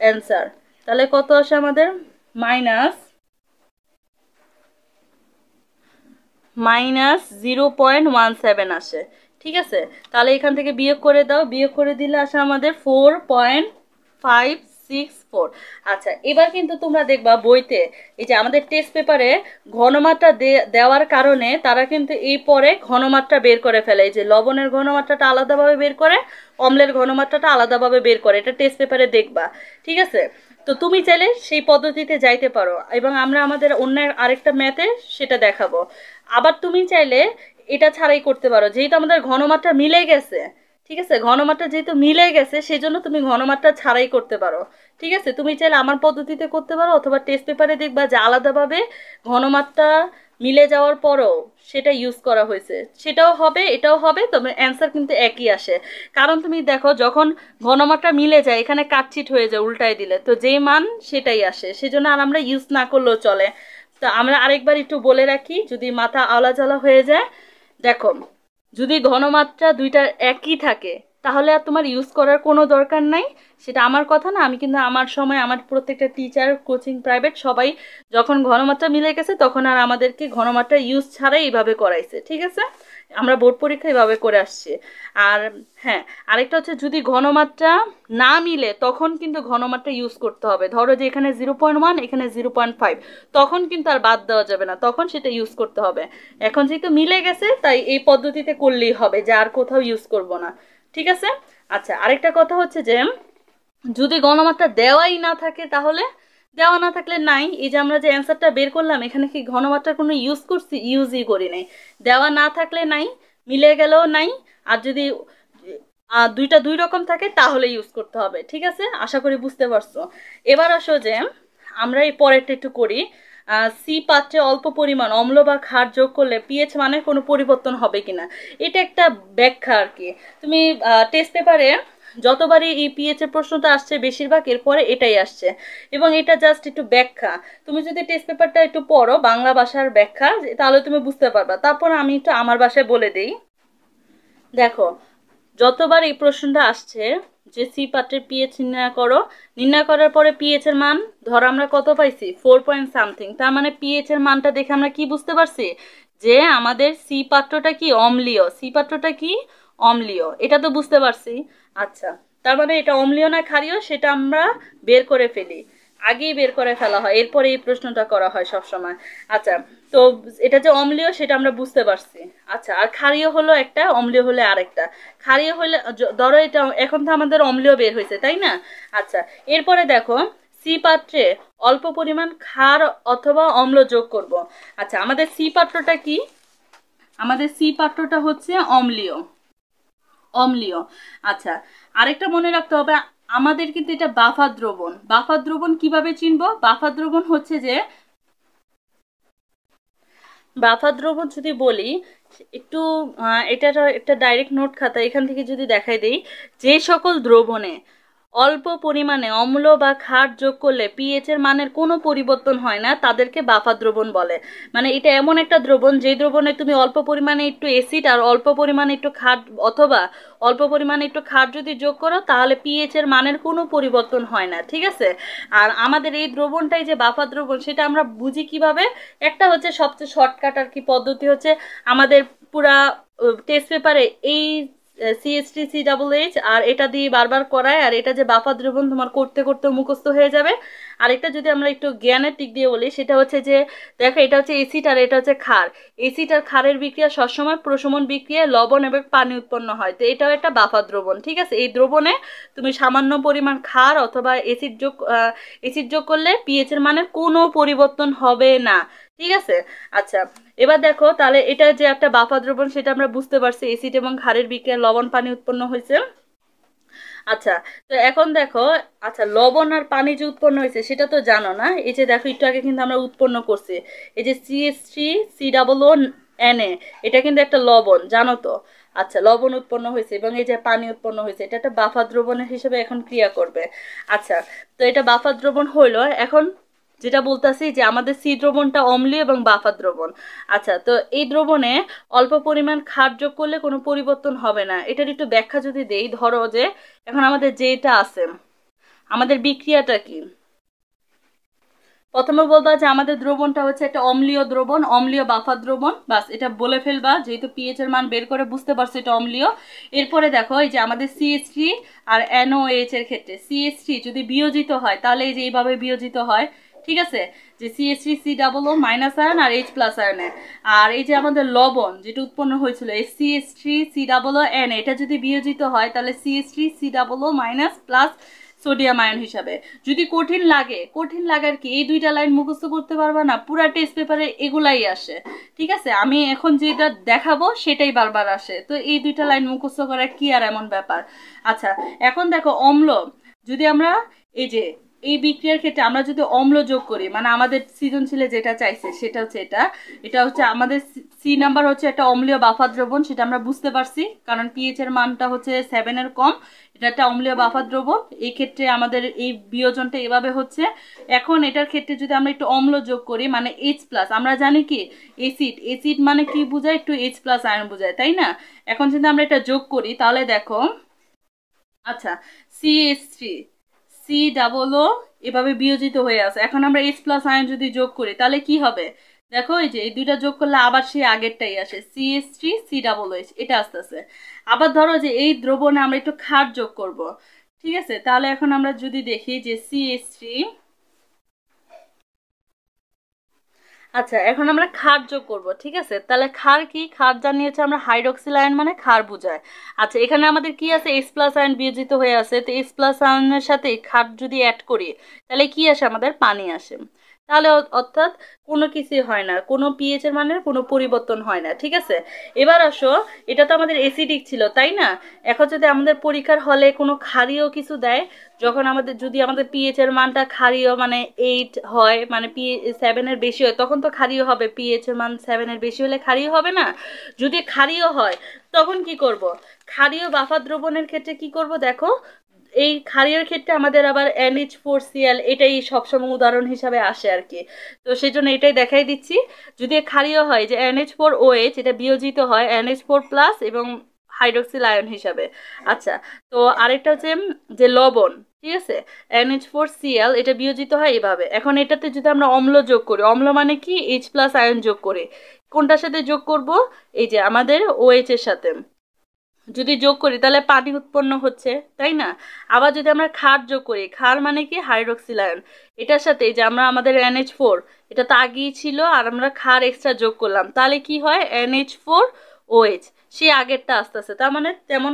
অ্যান্সার তাহলে কত আসে আমাদের? Minus minus zero point one seven আসে। ঠিক আছে? তাহলে এখান থেকে বিয়োগ করে দাও। বিয়োগ করে দিলে আসে আমাদের four point five six four আচ্ছা এবার কিন্তু তোমরা দেখবা বইতে, এই যে আমাদের টেস্ট পেপারে ঘনমাত্রা দেওয়ার কারণে তারা কিন্তু এই পরে ঘনমাত্রা বের করে ফেলে। এই যে লবণের ঘনমাত্রাটা আলাদাভাবে বের করে, অম্লের ঘনমাত্রাটা আলাদাভাবে বের করে। এটা টেস্ট পেপারে দেখবা, ঠিক আছে? তো তুমি চাইলে সেই পদ্ধতিতে যাইতে পারো এবং আমরা আমাদের অন্য আরেকটা ম্যাথে সেটা দেখাবো। আবার তুমি চাইলে এটা ছাড়াই করতে পারো। যেহেতু আমাদের ঘনমাত্রা মিলে গেছে ঠিক আছে? ঘনমাত্রা যেহেতু মিলে গেছে সেই জন্য তুমি ঘনমাত্রা ছাড়াই করতে পারো। ঠিক আছে? তুমি চাইলে আমার পদ্ধতিতে করতে পারো অথবা টেস্ট পেপারে দেখবা যে আলাদাভাবে ঘনমাত্রা মিলে যাওয়ার পরও সেটা ইউজ করা হয়েছে। সেটাও হবে, এটাও হবে, তবে অ্যান্সার কিন্তু একই আসে। কারণ তুমি দেখো, যখন ঘনমাত্রা মিলে যায়, এখানে কাটছিট হয়ে যায় উল্টায় দিলে। তো যেই মান, সেটাই আসে। সেজন্য আর আমরা ইউজ না করলেও চলে। তো আমরা আরেকবার একটু বলে রাখি, যদি মাথা আওলা জ্বালা হয়ে যায়, দেখো যদি ঘনমাত্রা দুইটার একই থাকে, তাহলে আর তোমার ইউজ করার কোনো দরকার নাই। সেটা আমার কথা না, আমি কিন্তু আমার সময়, আমার প্রত্যেকটা টিচার কোচিং প্রাইভেট সবাই যখন ঘনমাত্রা মিলে গেছে, তখন আর আমাদেরকে ঘনমাত্রা ইউজ ছাড়াই এইভাবে করাইছে, ঠিক আছে? আমরা বোর্ড পরীক্ষা এভাবে করে আসছি। আর হ্যাঁ আরেকটা হচ্ছে যদি ঘনমাত্রা না মিলে, তখন কিন্তু ঘনমাত্রা ইউজ করতে হবে। ধরো যে এখানে জিরো পয়েন্ট ওয়ান এখানে জিরো পয়েন্ট ফাইভ তখন কিন্তু আর বাদ দেওয়া যাবে না, তখন সেটা ইউজ করতে হবে। এখন যেহেতু মিলে গেছে, তাই এই পদ্ধতিতে করলেই হবে, যে আর কোথাও ইউজ করব না। ঠিক আছে? আচ্ছা আরেকটা কথা হচ্ছে যে, যদি গণমাত্রা দেওয়াই না থাকে, তাহলে দেওয়া না থাকলে নাই। এই যে আমরা যে অ্যান্সারটা বের করলাম, এখানে কি ঘনমাত্রার কোনো ইউজ করছি? ইউজই করি নাই। দেওয়া না থাকলে নাই, মিলে গেলেও নাই, আর যদি দুইটা দুই রকম থাকে, তাহলে ইউজ করতে হবে, ঠিক আছে? আশা করি বুঝতে পারছ। এবার আসো যে, আমরা এই পরেরটা একটু করি। সি পাত্রে অল্প পরিমাণ অম্ল বা ক্ষার যোগ করলে পিএইচ মানের কোনো পরিবর্তন হবে কিনা? এটা একটা ব্যাখ্যা আর কি। তুমি টেস্ট পেপারে যতবারই এই পিএইচ এর প্রশ্নটা আসছে বেশিরভাগ, এরপরে এটাই আসছে। এবং এটা জাস্ট একটু ব্যাখ্যা। তুমি যদি টেস্ট পেপারটা একটু পড়ো, বাংলা ভাষার ব্যাখ্যা, তাহলে তুমি বুঝতে পারবা। তারপর আমি একটু আমার ভাষায় বলে দেই। দেখো, যতবার এই প্রশ্নটা আসছে যে সি পাত্রের পিএইচ নির্ণয় করো, নির্ণয় করার পরে পিএইচ এর মান, ধরো আমরা কত পাইছি? ফোর পয়েন্ট সামথিং তার মানে পিএইচ এর মানটা দেখে আমরা কি বুঝতে পারছি? যে আমাদের সি পাত্রটা কি অম্লীয়? সি পাত্রটা কি অম্লীয়। এটা তো বুঝতে পারছি। আচ্ছা তার মানে এটা অম্লীয় না ক্ষারীয়, সেটা আমরা বের করে ফেলি। আগেই বের করে ফেলা হয়, এরপরে এই প্রশ্নটা করা হয় সব সময় আচ্ছা তো এটা যে অম্লীয়, সেটা আমরা বুঝতে পারছি। আচ্ছা আর ক্ষারীয় হলো একটা, অম্লীয় হলে আরেকটা। ক্ষারীয় হলে ধরো এটা, এখন তো আমাদের অম্লীয় বের হয়েছে, তাই না? আচ্ছা এরপরে দেখো, সি পাত্রে অল্প পরিমাণ ক্ষার অথবা অম্ল যোগ করব। আচ্ছা আমাদের সি পাত্রটা কি? আমাদের সি পাত্রটা হচ্ছে অম্লীয়। অম্লীয়। আচ্ছা আরেকটা মনে রাখতে হবে, আমাদের কিন্তু এটা বাফা দ্রবণ। বাফা দ্রবণ কীভাবে চিনব? বাফা দ্রবণ হচ্ছে যে, বাফা দ্রবণ যদি বলি, একটু এটা একটা ডাইরেক্ট নোট খাতা এখান থেকে যদি দেখাই দেই, যে সকল দ্রবণে অল্প পরিমাণে অম্ল বা ক্ষার যোগ করলে পিএইচ এর মানের কোনো পরিবর্তন হয় না, তাদেরকে বাফা দ্রবণ বলে। মানে এটা এমন একটা দ্রবণ যে দ্রবণে তুমি অল্প পরিমাণে একটু অ্যাসিড আর অল্প পরিমাণে একটু ক্ষার অথবা অল্প পরিমাণে একটু ক্ষার যদি যোগ করো, তাহলে পিএইচ এর মানের কোনো পরিবর্তন হয় না, ঠিক আছে? আর আমাদের এই দ্রবণটাই যে বাফা দ্রবণ, সেটা আমরা বুঝি কীভাবে? একটা হচ্ছে সবচেয়ে শর্টকাট আর কি পদ্ধতি হচ্ছে আমাদের পুরা টেস্ট পেপারে এই সিএসটি সি ডাবল এইচ আর এটা দিয়ে বারবার করায়, আর এটা যে বাফা দ্রবণ তোমার করতে করতে মুখস্থ হয়ে যাবে। আর এটা যদি আমরা একটু জ্ঞানের দিক দিয়ে বলি, সেটা হচ্ছে যে, দেখো এটা হচ্ছে এসিড আর এটা হচ্ছে ক্ষার। এসিড আর ক্ষারের বিক্রিয়া সবসময় প্রশমন বিক্রিয়ায় লবণ এবং পানি উৎপন্ন হয়। তো এটাও একটা বাফা দ্রবণ, ঠিক আছে? এই দ্রবণে তুমি সামান্য পরিমাণ ক্ষার অথবা এসিড যোগ এসিড যোগ করলে পিএইচ এর মানের কোনো পরিবর্তন হবে না। ঠিক আছে? আচ্ছা এবার দেখো, তাহলে এটা যে একটা বাফা দ্রবণ, সেটা আমরা বুঝতে পারছি। এসিড এবং ক্ষারের বিক্রিয়া লবণ পানি উৎপন্ন হয়েছে। আচ্ছা তো এখন দেখো আচ্ছা লবণ আর পানি যে উৎপন্ন হয়েছে, সেটা তো জানো না? এই যে দেখো, একটু আগে কিন্তু আমরা উৎপন্ন করছি। এই যে CS three, C double O N A, এটা কিন্তু একটা লবণ, জানো তো? আচ্ছা লবণ উৎপন্ন হয়েছে এবং এই যে পানি উৎপন্ন হয়েছে, এটা একটা বাফা দ্রবণের হিসেবে এখন ক্রিয়া করবে। আচ্ছা তো এটা বাফা দ্রবণ হইল, এখন যেটা বলতেছি যে আমাদের সি দ্রবণটা অম্লীয় এবং বাফা দ্রবণ। আচ্ছা তো এই দ্রবণে অল্প পরিমাণ খার যোগ করলে কোনো পরিবর্তন হবে না। এটার একটু ব্যাখ্যা যদি দেই, ধরো যে এখন আমাদের যেটা আছে, আমাদের বিক্রিয়াটা কি? প্রথমে বলবা যে আমাদের দ্রবণটা হচ্ছে একটা অম্লীয় দ্রবণ, অম্লীয় বাফা দ্রবণ। বাস, এটা বলে ফেলবা, যেহেতু পিএইচ এর মান বের করে বুঝতে পারছ এটা অম্লীয়। এরপরে দেখো, এই যে আমাদের সিএস থ্রি আর এনওএইচ এর ক্ষেত্রে সিএস থ্রি যদি বিয়োজিত হয়, তাহলে এই যে এইভাবে বিয়োজিত হয় ঠিক আছে? যে CSC C double O minus ion আর এইচ প্লাস আয়নে আর এই যে আমাদের লবণ, যেটা উৎপন্ন হয়েছিল, এই CS three C double O N এটা যদি বিয়োজিত হয়, তাহলে CS three C double O minus plus sodium ion হিসাবে। যদি কঠিন লাগে, কঠিন লাগার কি, এই দুইটা লাইন মুখস্থ করতে পারবা না, পুরা টেস্ট পেপারে এগুলাই আসে। ঠিক আছে? আমি এখন যেটা দেখাবো, সেটাই বারবার আসে। তো এই দুইটা লাইন মুখস্থ করা কি আর এমন ব্যাপার? আচ্ছা এখন দেখো, অম্ল। যদি আমরা এই যে এই বিক্রিয়ার ক্ষেত্রে আমরা যদি অম্ল যোগ করি মানে আমাদের সৃজনশীলে যেটা চাইছে সেটা হচ্ছে এটা। এটা হচ্ছে আমাদের সি নাম্বার হচ্ছে একটা অম্লীয় বাফা দ্রবণ, সেটা আমরা বুঝতে পারছি, কারণ পিএইচ এর মানটা হচ্ছে সেভেনের কম। এটা একটা অম্লীয় বাফা দ্রবণ। এই ক্ষেত্রে আমাদের এই বিয়োজনটা এভাবে হচ্ছে। এখন এটার ক্ষেত্রে যদি আমরা একটু অম্ল যোগ করি মানে এইচ প্লাস আমরা জানি কি? এসিড এসিড মানে কি বোঝায়? একটু এইচ প্লাস আয়ন বোঝায়, তাই না? এখন যদি আমরা এটা যোগ করি, তাহলে দেখো আচ্ছা CS three C double O এভাবে বিয়োজিত হয়ে আছে। এখন আমরা এইচ প্লাস আয়ন যদি যোগ করি, তাহলে কি হবে? দেখো, এই যে এই দুইটা যোগ করলে আবার সেই আগেরটাই আসে। C S three C double H এটা আস্তে আস্তে। আবার ধরো যে এই দ্রবণে আমরা একটু খাট যোগ করব। ঠিক আছে? তাহলে এখন আমরা যদি দেখি যে সি এস থ্রি আচ্ছা এখন আমরা ক্ষার যোগ করব, ঠিক আছে? তাহলে খার কি? ক্ষার জানিয়েছে আমরা হাইড্রক্সিল আয়ন মানে খার বোঝায়। আচ্ছা এখানে আমাদের কি আছে? এস প্লাস আয়ন বিয়োজিত হয়ে আছে। তো এস প্লাস আয়নের সাথে খার যদি অ্যাড করি, তাহলে কি আসে? আমাদের পানি আসে। তাহলে অর্থাৎ কোনো কিছুই হয় না, কোনো পিএইচ এর মানের কোনো পরিবর্তন হয় না, ঠিক আছে? এবার আসো, এটা তো আমাদের এসিডিক ছিল, তাই না? এখন যদি আমাদের পরীক্ষার হলে কোনো ক্ষারীয় কিছু দেয়, যখন আমাদের, যদি আমাদের পিএইচ এর মানটা ক্ষারীয় মানে এইট হয় মানে পি সেভেনের বেশি হয়, তখন তো ক্ষারীয় হবে পিএইচ এর মান সেভেনের বেশি হলে ক্ষারীয় হবে না? যদি ক্ষারীয় হয়, তখন কি করব? ক্ষারীয় বাফা দ্রবণের ক্ষেত্রে কি করব? দেখো এই ক্ষারীয় ক্ষেত্রে আমাদের আবার এনএইচ ফোর সিএল এটাই সবসময় উদাহরণ হিসাবে আসে আর কি। তো সেই জন্য এটাই দেখাই দিচ্ছি। যদি ক্ষারীয় হয় যে এনএইচ ফোর ওএইচ এটা বিয়োজিত হয় এনএইচ ফোর প্লাস এবং হাইড্রোক্সিল আয়ন হিসাবে। আচ্ছা তো আরেকটা হচ্ছে যে লবণ, ঠিক আছে? এনএইচ ফোর সিএল এটা বিয়োজিত হয় এভাবে। এখন এটাতে যদি আমরা অম্ল যোগ করি, অম্ল মানে কি? এইচ প্লাস আয়ন যোগ করি। কোনটার সাথে যোগ করব? এই যে আমাদের ওএইচ এর সাথে। যদি যোগ করি, তাহলে পানি উৎপন্ন হচ্ছে, তাই না? আবার যদি আমরা ক্ষার যোগ করি, ক্ষার মানে কি? হাইড্রোক্সিল আয়ন এটার সাথে যে আমরা আমাদের এনএইচ ফোর এটা তো আগেই ছিল, আর আমরা ক্ষার এক্সট্রা যোগ করলাম। তাহলে কি হয়? এনএইচ ফোর ওএইচ সে আগেরটা আস্তে আস্তে। তার মানে তেমন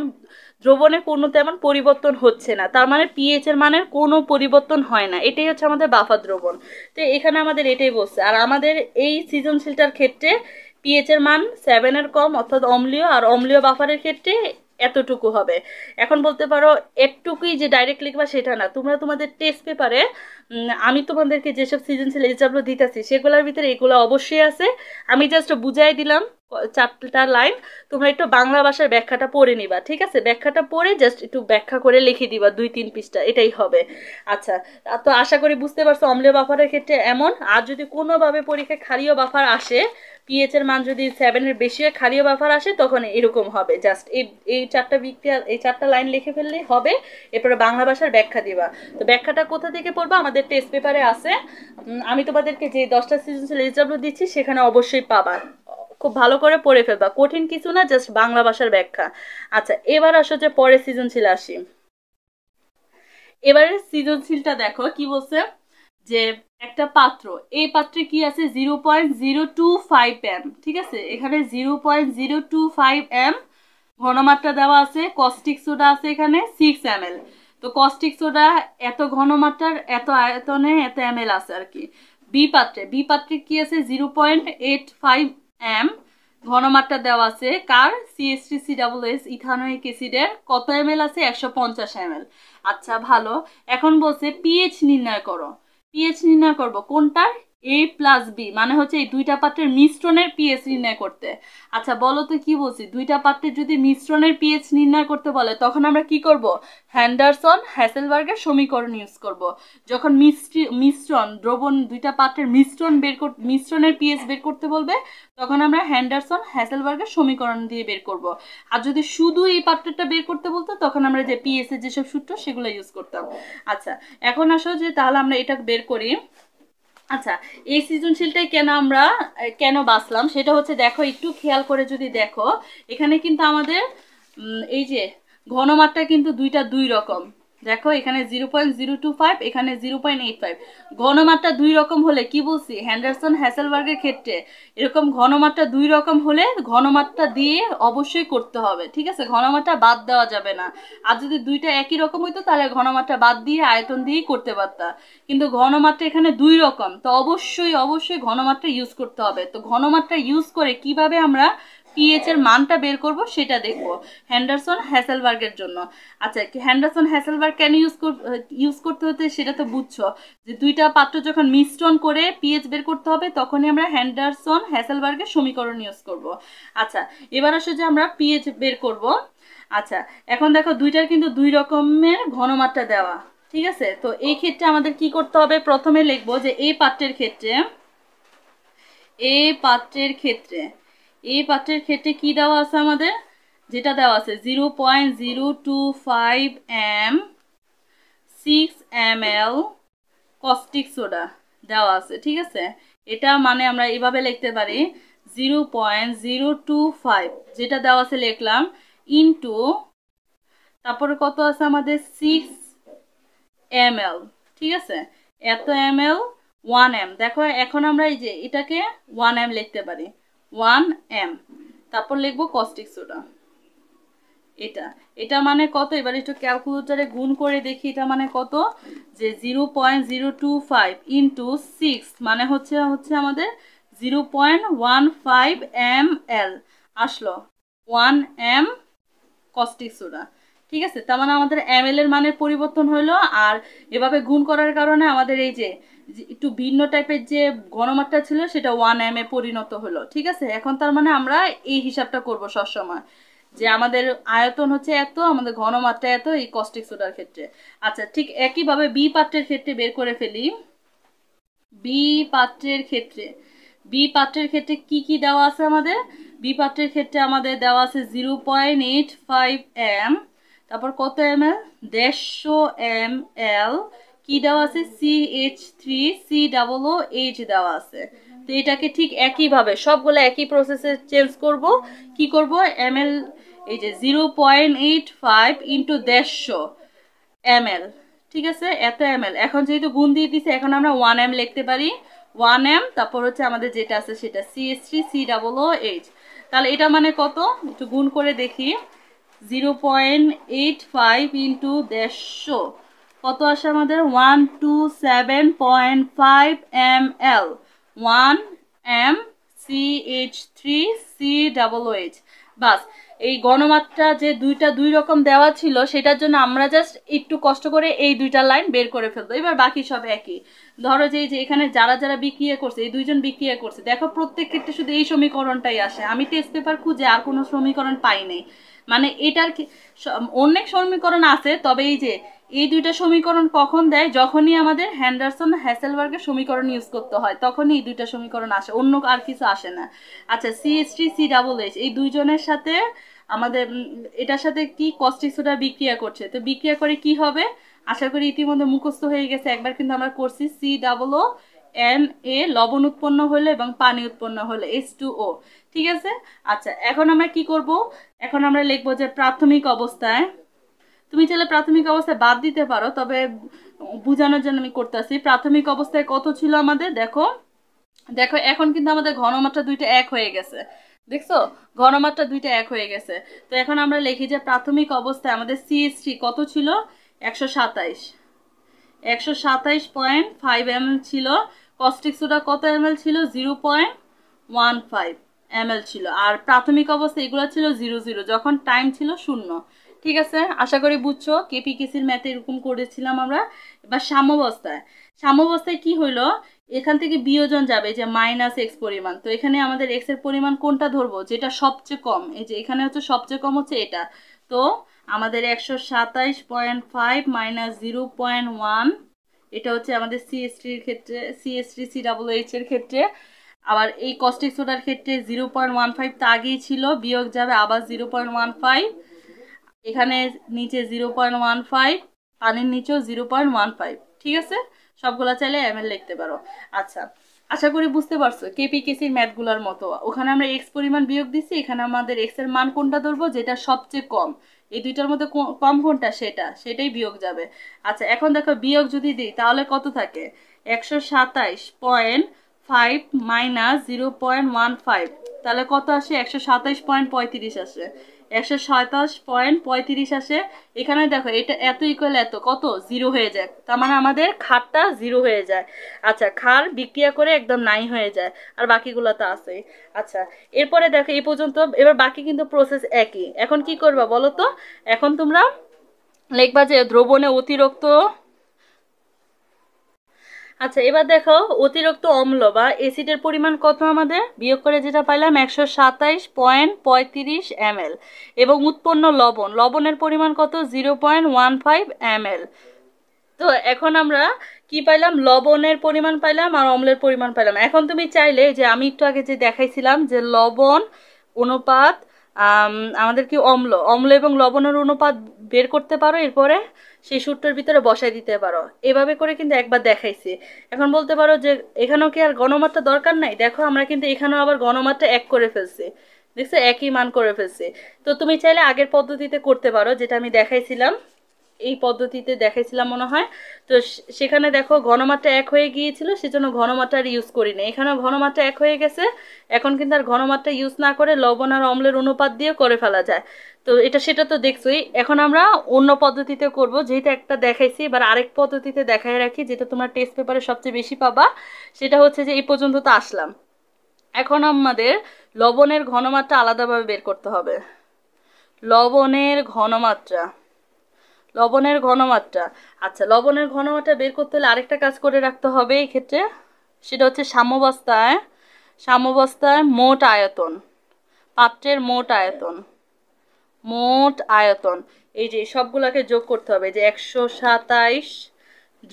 দ্রবণে কোনো তেমন পরিবর্তন হচ্ছে না। তার মানে পিএইচ এর মানের কোনো পরিবর্তন হয় না। এটাই হচ্ছে আমাদের বাফা দ্রবণ। তো এখানে আমাদের এটাই বসছে আর আমাদের এই সৃজনশীলটার ক্ষেত্রে পিএইচ এর মান সেভেনের কম, অর্থাৎ অম্লীয়, আর অম্লীয় বাফারের ক্ষেত্রে এতটুকু হবে। এখন বলতে পারো এটুকুই যে ডাইরেক্ট লিখবা সেটা না। তোমরা তোমাদের টেস্ট পেপারে আমি তোমাদেরকে যেসব সৃজনশীল এক্সামগুলো দিতেছি, সেগুলোর ভিতরে এগুলো অবশ্যই আছে। আমি জাস্ট বুঝাই দিলাম। চারটা লাইন তোমরা একটু বাংলা ভাষার ব্যাখ্যাটা পড়ে নিবা, ঠিক আছে? ব্যাখ্যাটা পড়ে জাস্ট একটু ব্যাখ্যা করে লিখে দিবা, দুই, তিন পৃষ্ঠা, এটাই হবে। আচ্ছা তো আশা করি বুঝতে পারছ, অম্লীয় বাফারের ক্ষেত্রে এমন। আর যদি কোনোভাবে পরীক্ষায় ক্ষারীয় বাফার আসে পিএইচ এর মান যদি সেভেনের বেশি হয়, ক্ষারীয় বাফার আসে, তখন এরকম হবে। জাস্ট এই এই চারটা বিক্রিয়া এই চারটা লাইন লিখে ফেললেই হবে। এরপরে বাংলা ভাষার ব্যাখ্যা দিবা। তো ব্যাখ্যাটা কোথা থেকে পড়বা? আমাদের টেস্ট পেপারে আছে। আমি তোমাদেরকে যে দশটা সিজনশীল এক্সাম্পল দিচ্ছি, সেখানে অবশ্যই পাবা। খুব ভালো করে পড়ে ফেলবা। কঠিন কিছু না জাস্ট বাংলা ভাষার ব্যাখ্যা। আচ্ছা এবার আসো যে পরের সৃজনশীল আসি। এবারে সৃজনশীলটা দেখো, কি বলছে? যে একটা পাত্র, এই পাত্রে কি আছে? Zero point zero two five M, ঠিক আছে? এখানে zero point zero two five M ঘনমাত্রা দেওয়া আছে কস্টিক সোডা আছে এখানে সিক্স এম এল তো কস্টিক সোডা এত ঘনমাত্রার, এত আয়তনে এত এম এল আছে আর কি। বি পাত্রে বি পাত্রে কি আছে? Zero point eight five M, ঘনমাত্রা দেওয়া আছে। কার? CST C double S ethanoic অ্যাসিডের কত এম আছে? একশো পঞ্চাশ এম আচ্ছা ভালো। এখন বলছে পিএইচ নির্ণয় করো। পিএইচ নির্ণয় করব। কোনটার? এ প্লাস বি মানে হচ্ছে এই দুইটা পাত্রের মিশ্রণের পিএইচ নির্ণয় করতে। আচ্ছা বলো তো কি বলছি? দুইটা পাত্রের যদি মিশ্রণের পিএইচ নির্ণয় করতে বলে, তখন আমরা কি করব? হ্যান্ডারসন হ্যাসেলবার্গের সমীকরণ ইউজ করব। যখন মিশ্রি মিশ্রণ, দ্রবণ দুইটা পাত্রের মিশ্রণ বের কর, মিশ্রণের পিএইচ বের করতে বলবে, তখন আমরা হ্যান্ডারসন হ্যাসেলবার্গের সমীকরণ দিয়ে বের করব। আর যদি শুধু এই পাত্রটা বের করতে বলতো, তখন আমরা যে পিএস এর যেসব সূত্র, সেগুলো ইউজ করতাম। আচ্ছা এখন আসো যে তাহলে আমরা এটা বের করি। আচ্ছা এই সৃজনশীলটাই কেন আমরা কেন বাঁচলাম? সেটা হচ্ছে দেখো, একটু খেয়াল করে যদি দেখো, এখানে কিন্তু আমাদের এই যে, ঘনমাত্রা কিন্তু দুইটা দুই রকম। দেখো, এখানে zero point zero two five এখানে জিরো পয়েন্ট এইট ফাইভ ঘনমাত্রা দুই রকম হলে কি বলছি? হ্যান্ডারসন হ্যাসেলবার্গের ক্ষেত্রে এরকম ঘনমাত্রা দুই রকম হলে ঘনমাত্রা দিয়ে অবশ্যই করতে হবে, ঠিক আছে? ঘনমাত্রা বাদ দেওয়া যাবে না। আর যদি দুইটা একই রকম হইতো, তাহলে ঘনমাত্রা বাদ দিয়ে আয়তন দিয়েই করতে পারতা। কিন্তু ঘনমাত্রা এখানে দুই রকম, তো অবশ্যই অবশ্যই ঘনমাত্রা ইউজ করতে হবে। তো ঘনমাত্রা ইউজ করে কীভাবে আমরা পিএইচ এর মানটা বের করব, সেটা দেখব। হ্যান্ডারসন হ্যাসেলবার্গের জন্য। আচ্ছা হ্যান্ডারসন হ্যাসেলবার্গ কেন ইউজ ইউজ করতে হতে সেটা তো বুঝছ। যে দুইটা পাত্র যখন মিশ্রণ করে পিএইচ বের করতে হবে, তখনই আমরা হ্যান্ডারসন হ্যাসেলবার্গের সমীকরণ ইউজ করব। আচ্ছা এবার আসে যে আমরা পিএইচ বের করব। আচ্ছা এখন দেখো দুইটার কিন্তু দুই রকমের ঘনমাত্রা দেওয়া। ঠিক আছে? তো এই ক্ষেত্রে আমাদের কি করতে হবে? প্রথমে লিখব যে এই পাত্রের ক্ষেত্রে, এই পাত্রের ক্ষেত্রে এই পাত্রের ক্ষেত্রে কি দেওয়া আছে আমাদের? যেটা দেওয়া আছে zero point zero two five M six M L caustic soda দেওয়া আছে, ঠিক আছে? এটা মানে আমরা এভাবে লিখতে পারি zero point zero two five যেটা দেওয়া আছে লিখলাম ইন্টু তারপরে কত আছে আমাদের? সিক্স এম এল ঠিক আছে? এত এম এল ওয়ান এম দেখো, এখন আমরা এই যে এটাকে ওয়ান এম লিখতে পারি। ওয়ান এম তারপর লিখব কস্টিক সোডা এটা এটা মানে কত? এবার একটু ক্যালকুলেটারে গুণ করে দেখি এটা মানে কত? যে zero point zero two five into six মানে হচ্ছে হচ্ছে আমাদের zero point one five M L আসলো ওয়ান এম কস্টিক সোডা ঠিক আছে? তার মানে আমাদের এম এর মানের পরিবর্তন হলো আর এভাবে গুণ করার কারণে আমাদের এই যে একটু ভিন্ন টাইপের যে গণমাত্রা ছিল সেটা ওয়ান এম এ পরিণত হলো, ঠিক আছে? এখন তার মানে আমরা এই হিসাবটা করব সবসময়। যে আমাদের আয়তন হচ্ছে এত, আমাদের ঘনমাত্রা এত এই কস্টিক সোডার ক্ষেত্রে। আচ্ছা ঠিক একইভাবে বি পাত্রের ক্ষেত্রে বের করে ফেলি। বি পাত্রের ক্ষেত্রে। বি পাত্রের ক্ষেত্রে কি কি দেওয়া আছে আমাদের? বি পাত্রের ক্ষেত্রে আমাদের দেওয়া আছে zero point eight five M তারপর কত এম এল? দেড়শো এম এল। কি দেওয়া আছে? C H three C double O H দেওয়া আছে। তো এটাকে ঠিক একইভাবে সবগুলো একই প্রসেসে চেঞ্জ করব। কি করব? এম এল, এই যে zero point eight five into দেড়শো এম এল। ঠিক আছে? এত এম এল। এখন যেহেতু গুণ দিয়ে দিছে, এখন আমরা ওয়ান এম লিখতে পারি। ওয়ান এম তারপর হচ্ছে আমাদের যেটা আছে সেটা C S three C double O H তাহলে এটা মানে কত? একটু গুণ করে দেখি। Zero point eight five into দেড়শো। কত আসে আমাদের? One two seven point five M L one M C H three C double H বাস, এই গণমাত্রা যে দুইটা দুই রকম দেওয়া ছিল, সেটার জন্য আমরা জাস্ট একটু কষ্ট করে এই দুইটা লাইন বের করে ফেলব। এবার বাকি সব একই। ধরো যে যে এখানে যারা যারা বিক্রিয়া করছে, এই দুইজন বিক্রিয়া করছে, দেখো প্রত্যেক ক্ষেত্রে শুধু এই সমীকরণটাই আসে। আমি টেস্ট পেপার খুঁজে আর কোনো সমীকরণ পাই নাই। মানে এটার অনেক সমীকরণ আছে, তবে এই যে এই দুইটা সমীকরণ কখন দেয়? যখনই আমাদের হ্যান্ডারসন হ্যাসেলবার্গের সমীকরণ ইউজ করতে হয়, তখনই এই দুইটা সমীকরণ আসে, অন্য আর কিছু আসে না। আচ্ছা সিএসটি সি ডাবল এইচ এই দুইজনের সাথে আমাদের এটার সাথে কি কস্টিক সোডা বিক্রিয়া করছে? তো বিক্রিয়া করে কি হবে? আশা করি ইতিমধ্যে মুখস্থ হয়ে গেছে, একবার কিন্তু আমরা করছি C double O N A লবণ উৎপন্ন হলে এবং পানি উৎপন্ন হলে এস টু ও ঠিক আছে? আচ্ছা এখন আমরা কি করব? এখন আমরা লিখব যে প্রাথমিক অবস্থায়, তুমি চাইলে প্রাথমিক অবস্থায় বাদ দিতে পারো, তবে বোঝানোর জন্য আমি করতেছি। প্রাথমিক অবস্থায় কত ছিল আমাদের? দেখো দেখো, এখন কিন্তু আমাদের ঘনমাত্রা দুইটা এক হয়ে গেছে। দেখছ? ঘনমাত্রা দুইটা এক হয়ে গেছে। তো এখন আমরা লিখি যে প্রাথমিক অবস্থায় আমাদের সিএসটি কত ছিল? একশো সাতাইশ। একশো সাতাইশ পয়েন্ট ফাইভ এম ছিল। কস্টিক সোডা কত এম ছিল? Zero point one five M ছিল। আর প্রাথমিক অবস্থা এগুলো ছিল জিরো জিরো যখন টাইম ছিল শূন্য। ঠিক আছে? আশা করি বুঝছ কেপি কেসির ম্যাথে এরকম করেছিলাম আমরা। এবার সাম্যবস্থায়। সাম্যবস্থায় কি হইল? এখান থেকে বিয়োজন যাবে যে মাইনাস এক্স পরিমাণ। তো এখানে আমাদের এক্সের পরিমাণ কোনটা ধরবো? যেটা সবচেয়ে কম। এই যে এখানে হচ্ছে সবচেয়ে কম হচ্ছে এটা। তো আমাদের একশো সাতাইশ point five minus zero point one. এটা হচ্ছে আমাদের সিএসটির ক্ষেত্রে, সিএসটি সি ডাবল এইচ এর ক্ষেত্রে। আবার এই কস্টিক সোডার ক্ষেত্রে জিরো পয়েন্ট ওয়ান ফাইভ তো আগেই ছিল, বিয়োগ যাবে আবার জিরো পয়েন্ট ওয়ান ফাইভ। এখানে নিচে জিরো পয়েন্ট ওয়ান ফাইভ, পানির নিচেও জিরো পয়েন্ট ওয়ান ফাইভ। ঠিক আছে? সবগুলো চাইলে এম এল লিখতে পারো। আচ্ছা আশা করি বুঝতে পারছ কেপি কেসির ম্যাথগুলোর মতো। ওখানে আমরা এক্স পরিমাণ বিয়োগ দিচ্ছি এখানে আমাদের এক্সের মান কোনটা ধরবো, যেটা সবচেয়ে কম। এই দুইটার মধ্যে কম কোনটা? সেটা। সেটাই বিয়োগ যাবে। আচ্ছা এখন দেখো বিয়োগ যদি দিই, তাহলে কত থাকে? একশো সাতাইশ point five minus zero point one five. তাহলে কত আসে? একশো সাতাইশ পয়েন্ট পঁয়ত্রিশ আসে। একশো সাতাশ পয়েন্ট পঁয়ত্রিশ আসে। এখানে দেখো, এটা এত ইকুয়াল এত, কত? জিরো হয়ে যায়। তার মানে আমাদের খারটা জিরো হয়ে যায়। আচ্ছা খার বিক্রিয়া করে একদম নাই হয়ে যায়। আর বাকিগুলো তো আছে আচ্ছা এরপরে দেখো, এই পর্যন্ত, এবার বাকি কিন্তু প্রসেস একই। এখন কি করবা বলো তো? এখন তোমরা লিখবা যে দ্রবণে অতিরিক্ত আচ্ছা এবার দেখো, অতিরিক্ত অম্ল বা এসিডের পরিমাণ কত আমাদের? বিয়োগ করে যেটা পাইলাম, একশো সাতাইশ পয়েন্ট পঁয়ত্রিশ এম এবং উৎপন্ন লবণ, লবণের পরিমাণ কত? Zero point one five M তো এখন আমরা কি পাইলাম? লবণের পরিমাণ পাইলাম আর অম্লের পরিমাণ পাইলাম। এখন তুমি চাইলে যে আমি একটু আগে যে দেখাইছিলাম যে লবণ অনুপাত আমাদের কি অম্ল? অম্ল এবং লবণের অনুপাত বের করতে পারো এরপরে? সেই সূত্রের ভিতরে বসাই দিতে পারো। এভাবে করে কিন্তু একবার দেখাইছি। এখন বলতে পারো যে, এখানেও কি আর গণমাত্রা দরকার নাই? দেখো, আমরা কিন্তু এখানেও আবার গণমাত্রা এক করে ফেলছি। দেখছ? একই মান করে ফেলছি। তো তুমি চাইলে আগের পদ্ধতিতে করতে পারো, যেটা আমি দেখাইছিলাম। এই পদ্ধতিতে দেখাইছিলাম মনে হয়। তো সেখানে দেখো ঘনমাত্রা এক হয়ে গিয়েছিল, সেজন্য ঘনমাত্রার ইউজ করি না এখানেও ঘনমাত্রা এক হয়ে গেছে, এখন কিন্তু আর ঘনমাত্রা ইউজ না করে লবণ আর অম্লের অনুপাত দিয়ে করে ফেলা যায়। তো এটা সেটা তো দেখছোই। এখন আমরা অন্য পদ্ধতিতে করব, যেহেতু একটা দেখাইছি, এবার আরেক পদ্ধতিতে দেখাই রাখি, যেটা তোমরা টেস্ট পেপারে সবচেয়ে বেশি পাবা, সেটা হচ্ছে যে এই পর্যন্ত তো আসলাম। এখন আমাদের লবণের ঘনমাত্রা আলাদাভাবে বের করতে হবে। লবণের ঘনমাত্রা। লবণের ঘনমাত্রা। আচ্ছা লবণের ঘনমাত্রা বের করতে হলে আরেকটা কাজ করে রাখতে হবে এই ক্ষেত্রে। সেটা হচ্ছে সাম্যবস্থায় সাম্যবস্থায় মোট আয়তন, পাত্রের মোট আয়তন মোট আয়তন। এই যে সবগুলোকে যোগ করতে হবে যে একশো সাতাইশ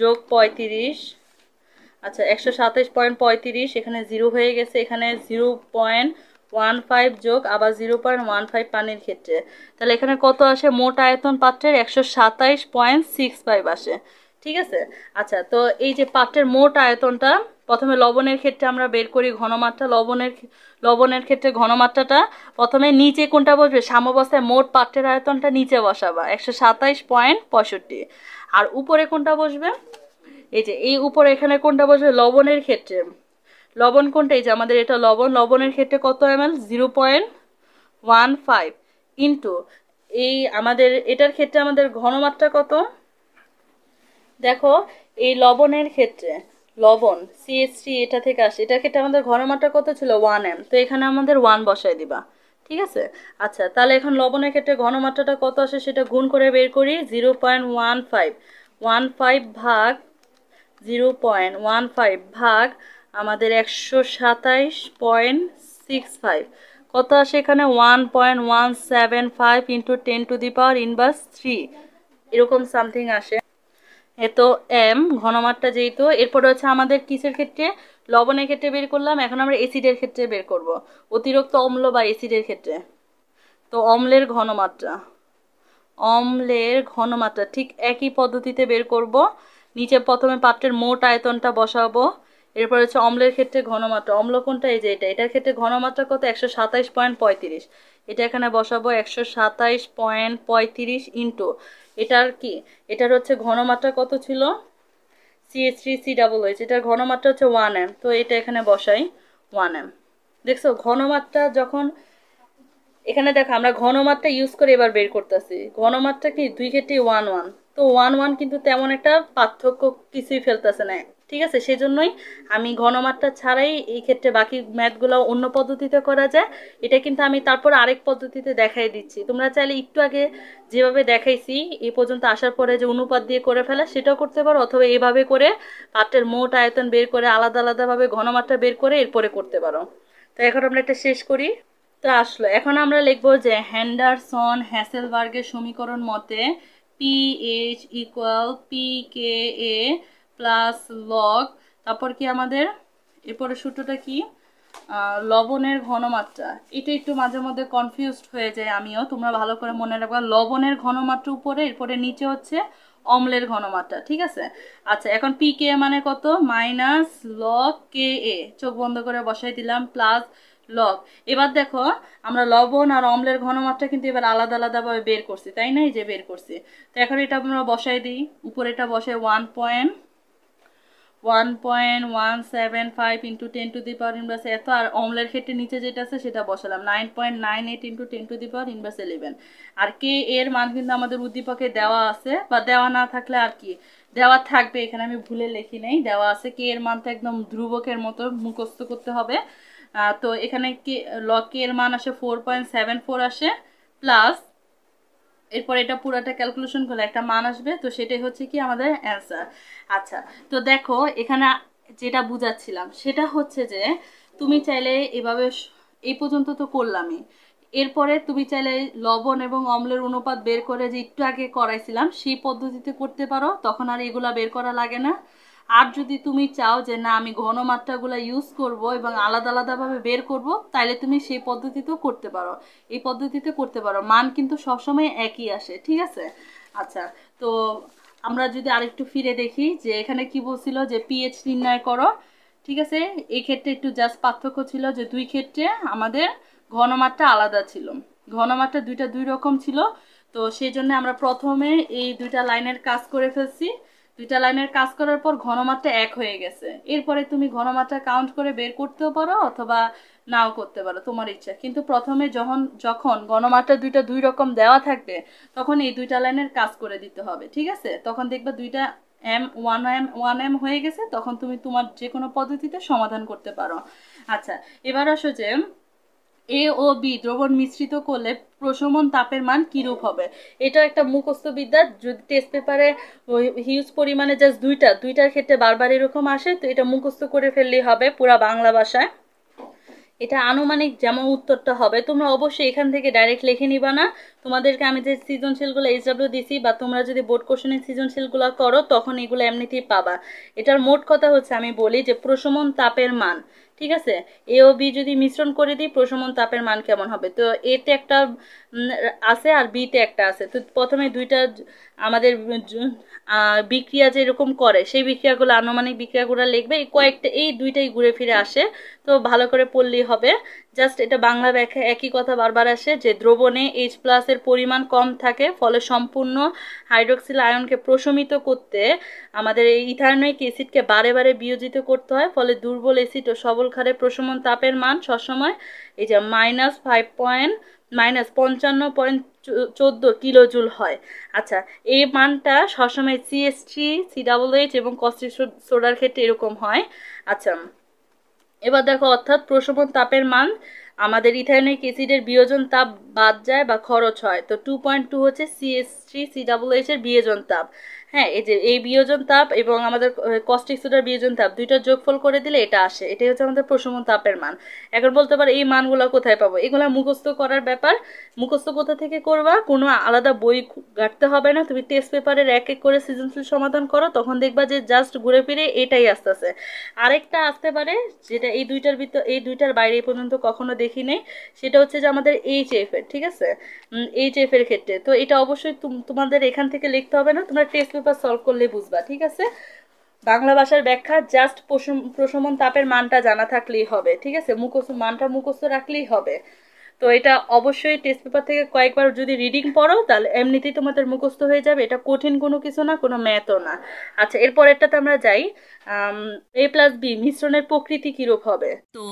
যোগ পঁয়ত্রিশ। আচ্ছা একশো সাতাইশ পয়েন্ট পঁয়ত্রিশ, এখানে জিরো হয়ে গেছে, এখানে জিরো পয়েন্ট ওয়ান ফাইভ যোগ আবার জিরো পয়েন্ট ওয়ান ফাইভ পানির ক্ষেত্রে। তাহলে এখানে কত আসে? মোট আয়তন পাত্রের একশো সাতাইশ পয়েন্ট সিক্স ফাইভ আসে। ঠিক আছে? আচ্ছা তো এই যে পাত্রের মোট আয়তনটা, প্রথমে লবণের ক্ষেত্রে আমরা বের করি ঘনমাত্রা, লবণের লবণের ক্ষেত্রে ঘনমাত্রাটা। প্রথমে নিচে কোনটা বসবে? সাম্যবস্থায় মোট পাত্রের আয়তনটা নিচে বসাবা, একশো সাতাইশ পয়েন্ট পঁয়ষট্টি। আর উপরে কোনটা বসবে? এই যে, এই উপরে এখানে কোনটা বসবে? লবণের ক্ষেত্রে। লবণ কোনটা? এই যে আমাদের এটা লবণ, লবণের ক্ষেত্রে কত M L zero point one five এই আমাদের, এটার ক্ষেত্রে আমাদের ঘনমাত্রা কত? দেখো, এই লবণের ক্ষেত্রে, লবণ সিএসসি এটা থেকে আসে, এটার ক্ষেত্রে আমাদের ঘনমাত্রা কত ছিল? ওয়ান এম তো এখানে আমাদের ওয়ান বসাই দিবা, ঠিক আছে? আচ্ছা তাহলে এখন লবণের ক্ষেত্রে ঘনমাত্রাটা কত আসে সেটা গুণ করে বের করি zero point one five one five ভাগ জিরো পয়েন্ট ওয়ান ফাইভ ভাগ আমাদের একশো সাতাইশ পয়েন্ট সিক্স ফাইভ। কত আসে এখানে? One point one seven five into ten to the power inverse three এরকম সামথিং আসে। এ তো এম ঘনমাত্রা যেহেতু, এরপরে হচ্ছে আমাদের কিসের ক্ষেত্রে? লবণের ক্ষেত্রে বের করলাম, এখন আমরা এসিডের ক্ষেত্রে বের করব। অতিরিক্ত অম্ল বা এসিডের ক্ষেত্রে। তো অম্লের ঘনমাত্রা। অম্লের ঘনমাত্রা, ঠিক একই পদ্ধতিতে বের করব। নিচে প্রথমে পাত্রের মোট আয়তনটা বসাবো। এরপর হচ্ছে অম্লের ক্ষেত্রে ঘনমাত্রা। অম্ল কোনটা? এই যে এটা। এটার ক্ষেত্রে ঘনমাত্রা কত? একশো সাতাইশ পয়েন্ট পঁয়ত্রিশ। এটা এখানে বসাবো একশো সাতাইশ পয়েন্ট পঁয়ত্রিশ ইন্টু। এটার কি? এটার হচ্ছে ঘনমাত্রা কত ছিল? CH three C double H. এটার ঘনমাত্রা হচ্ছে ওয়ান এম। তো এটা এখানে বসাই ওয়ান এম। দেখছ? ঘনমাত্রা যখন এখানে দেখো, আমরা ঘনমাত্রা ইউজ করে এবার বের করতেছি। ঘনমাত্রা কি? দুই ক্ষেত্রেই ওয়ান ওয়ান তো ওয়ান ওয়ান কিন্তু তেমন একটা পার্থক্য কিছুই ফেলতেছে না। ঠিক আছে? সেজন্যই আমি ঘনমাত্রা ছাড়াই এই ক্ষেত্রে বাকি ম্যাথগুলো অন্য পদ্ধতিতে করা যায়। এটা কিন্তু আমি তারপর আরেক পদ্ধতিতে দেখাই দিচ্ছি। তোমরা চাইলে একটু আগে যেভাবে দেখাইছি, এ পর্যন্ত আসার পরে যে অনুপাত দিয়ে করে ফেলা, সেটাও করতে পারো অথবা এভাবে করে পাত্রের মোট আয়তন বের করে আলাদা আলাদাভাবে ঘনমাত্রা বের করে এরপরে করতে পারো। তো এখন আমরা এটা শেষ করি। তো আসলো। এখন আমরা লিখব যে হ্যান্ডারসন হ্যাসেলবার্গের সমীকরণ মতে P H equal P K A plus log তারপর কি আমাদের? এরপরে সূত্রটা কি? লবণের ঘনমাত্রা। এটা একটু মাঝে মধ্যে কনফিউজড হয়ে যায় আমিও। তোমরা ভালো করে মনে রাখবা, লবণের ঘনমাত্রা উপরে, এরপরে নিচে হচ্ছে অম্লের ঘনমাত্রা, ঠিক আছে? আচ্ছা এখন পি কে মানে কত? মাইনাস লগ কে এ চোখ বন্ধ করে বসাই দিলাম প্লাস লগ এবার দেখো, আমরা লবণ আর অম্লের ঘনমাত্রা কিন্তু এবার আলাদা আলাদাভাবে বের করছি, তাই না? এই যে বের করছি। তো এখন এটা আমরা বসাই দিই। উপরে এটা বসে one point one point one seven five into ten to the power inverse এত, আর অম্লের ক্ষেত্রে নিচে যেটা আছে সেটা বসালাম nine point nine eight into ten to the power inverse eleven R K এর মান কিন্তু আমাদের উদ্দীপকে দেওয়া আছে, বা দেওয়া না থাকলে আর কি? দেওয়া থাকবে, এখানে আমি ভুলে লিখি নেই, দেওয়া আছে কে এর মান তো একদম ধ্রুবকের মতো মুখস্থ করতে হবে। তো এখানে কে লগ কে এর মান আসে ফোর পয়েন্ট সেভেন ফোর আসে প্লাস এরপর এটা পুরাটা ক্যালকুলেশন করলে একটা মান আসবে, তো সেটাই হচ্ছে কি আমাদের অ্যান্সার আচ্ছা তো দেখো, এখানে যেটা বুঝাচ্ছিলাম, সেটা হচ্ছে যে তুমি চাইলে এভাবে এই পর্যন্ত তো করলামই। এরপরে তুমি চাইলে লবণ এবং অম্লের অনুপাত বের করে যে একটু আগে করাইছিলাম, সেই পদ্ধতিতে করতে পারো, তখন আর এগুলা বের করা লাগে না। আর যদি তুমি চাও যে না, আমি ঘন ঘনমাত্রাগুলো ইউজ করব এবং আলাদা আলাদাভাবে বের করব, তাইলে তুমি সেই পদ্ধতিতেও করতে পারো। এই পদ্ধতিতে করতে পারো। মান কিন্তু সবসময় একই আসে, ঠিক আছে? আচ্ছা তো আমরা যদি আরেকটু ফিরে দেখি যে এখানে কি বলছিল যে পিএইচ নির্ণয় করো, ঠিক আছে? এই ক্ষেত্রে একটু জাস্ট পার্থক্য ছিল যে দুই ক্ষেত্রে আমাদের ঘনমাত্রা আলাদা ছিল। ঘনমাত্রা দুইটা দুই রকম ছিল, তো সেই জন্য আমরা প্রথমে এই দুইটা লাইনের কাজ করে ফেলছি। দুইটা লাইনের কাজ করার পর ঘনমাত্রা এক হয়ে গেছে। এরপরে তুমি ঘনমাত্রা কাউন্ট করে বের করতেও পারো অথবা নাও করতে পারো, তোমার ইচ্ছা। কিন্তু প্রথমে যখন যখন গণমাত্রা দুইটা দুই রকম দেওয়া থাকবে, তখন এই দুইটা লাইনের কাজ করে দিতে হবে, ঠিক আছে? তখন দেখবে দুইটা M one M one M হয়ে গেছে, তখন তুমি তোমার যে কোনো পদ্ধতিতে সমাধান করতে পারো। আচ্ছা এবার আসো যে এ ও বি দ্রবণ মিশ্রিত করলে প্রশমন তাপের মান কিরূপ হবে? এটা একটা মুখস্থ বিদ্যা যদি টেস্ট পেপারে হিউজ পরিমাণে জাস্ট দুইটা, দুইটার ক্ষেত্রে বারবার এরকম আসে, তো এটা মুখস্থ করে ফেললেই হবে পুরা বাংলা ভাষায়। এটা আনুমানিক যেমন উত্তরটা হবে, তোমরা অবশ্যই এখান থেকে ডাইরেক্ট লিখে নিবা না। তোমাদেরকে আমি যে সৃজনশীলগুলো এইচডাব্লিউ দিছি বা তোমরা যদি বোর্ড কোশ্চেনের সৃজনশীলগুলো করো, তখন এগুলো এমনিতেই পাবা। এটার মোট কথা হচ্ছে, আমি বলি যে প্রশমন তাপের মান। ঠিক আছে? এ ও বি যদি মিশ্রণ করে দিই, প্রশমন তাপের মান কেমন হবে? তো এতে একটা আছে আর বিতে একটা আছে। তো প্রথমে দুইটা আমাদের বিক্রিয়া যেরকম করে, সেই বিক্রিয়াগুলো, আনুমানিক বিক্রিয়াগুলো লিখবে। এই কয়েকটা, এই দুইটাই ঘুরে ফিরে আসে। তো ভালো করে পড়লেই হবে। জাস্ট এটা বাংলা ব্যাখ্যা, একই কথা বারবার আসে যে দ্রবণে এইচ প্লাসের পরিমাণ কম থাকে, ফলে সম্পূর্ণ হাইড্রোক্সিল আয়নকে প্রশমিত করতে আমাদের এই ইথানোয়িক অ্যাসিডকে বারে বারে বিয়োজিত করতে হয়, ফলে দুর্বল অ্যাসিড ও সবল ক্ষারে প্রশমন তাপের মান সবসময় এই যে মাইনাস ফাইভ পয়েন্ট মাইনাস পঞ্চান্ন পয়েন্ট চোদ্দ কিলোজুল হয়। আচ্ছা এই মানটা সবসময় CS three C double H এবং কস্টিক সোডার ক্ষেত্রে এরকম হয়। আচ্ছা এবার দেখো, অর্থাৎ প্রশমন তাপের মান, আমাদের ইথানিক অ্যাসিডের বিয়োজন তাপ বাদ যায় বা খরচ হয়। তো টু পয়েন্ট টু হচ্ছে CS three C double H এর বিয়োজন তাপ। হ্যাঁ এই যে এই বিয়োজন তাপ এবং আমাদের কস্টিক সোডার বিয়োজন তাপ দুইটা যোগফল করে দিলে এটা আসে। এটাই হচ্ছে আমাদের প্রশমন তাপের মান। এখন বলতে পারো এই মানগুলো কোথায় পাবো? এগুলো মুখস্থ করার ব্যাপার। মুখস্থ কোথা থেকে করবা? কোনো আলাদা বই ঘাটতে হবে না। তুমি টেস্ট পেপারের এক এক করে সৃজনশীল সমাধান করো, তখন দেখবা যে জাস্ট ঘুরে ফিরে এটাই আসতেছে। আরেকটা আসতে পারে, যেটা এই দুইটার ভিতর, এই দুইটার বাইরে পর্যন্ত কখনো দেখি নেই, সেটা হচ্ছে যে আমাদের এইচ এফ এর, ঠিক আছে? এইচ এফ এর ক্ষেত্রে। তো এটা অবশ্যই তোমাদের এখান থেকে লিখতে হবে না। তোমরা টেস্ট পেপার সলভ করলে বুঝবা, ঠিক আছে? বাংলা ভাষার ব্যাখ্যা জাস্ট প্রশমন তাপের মানটা জানা থাকলেই হবে, ঠিক আছে? মুখস্থ মানটা মুখস্থ রাখলেই হবে। তো এটা অবশ্যই টেস্ট পেপার থেকে কয়েকবার যদি রিডিং পড়ো, তাহলে এমনিতেই তোমাদের মুখস্থ হয়ে যাবে। এটা কঠিন কোনো কিছু না, কোনো ম্যাথও না। আচ্ছা এরপরেরটাতে আমরা যাই। এ প্লাস বি মিশ্রণের প্রকৃতি কীরূপ হবে? তো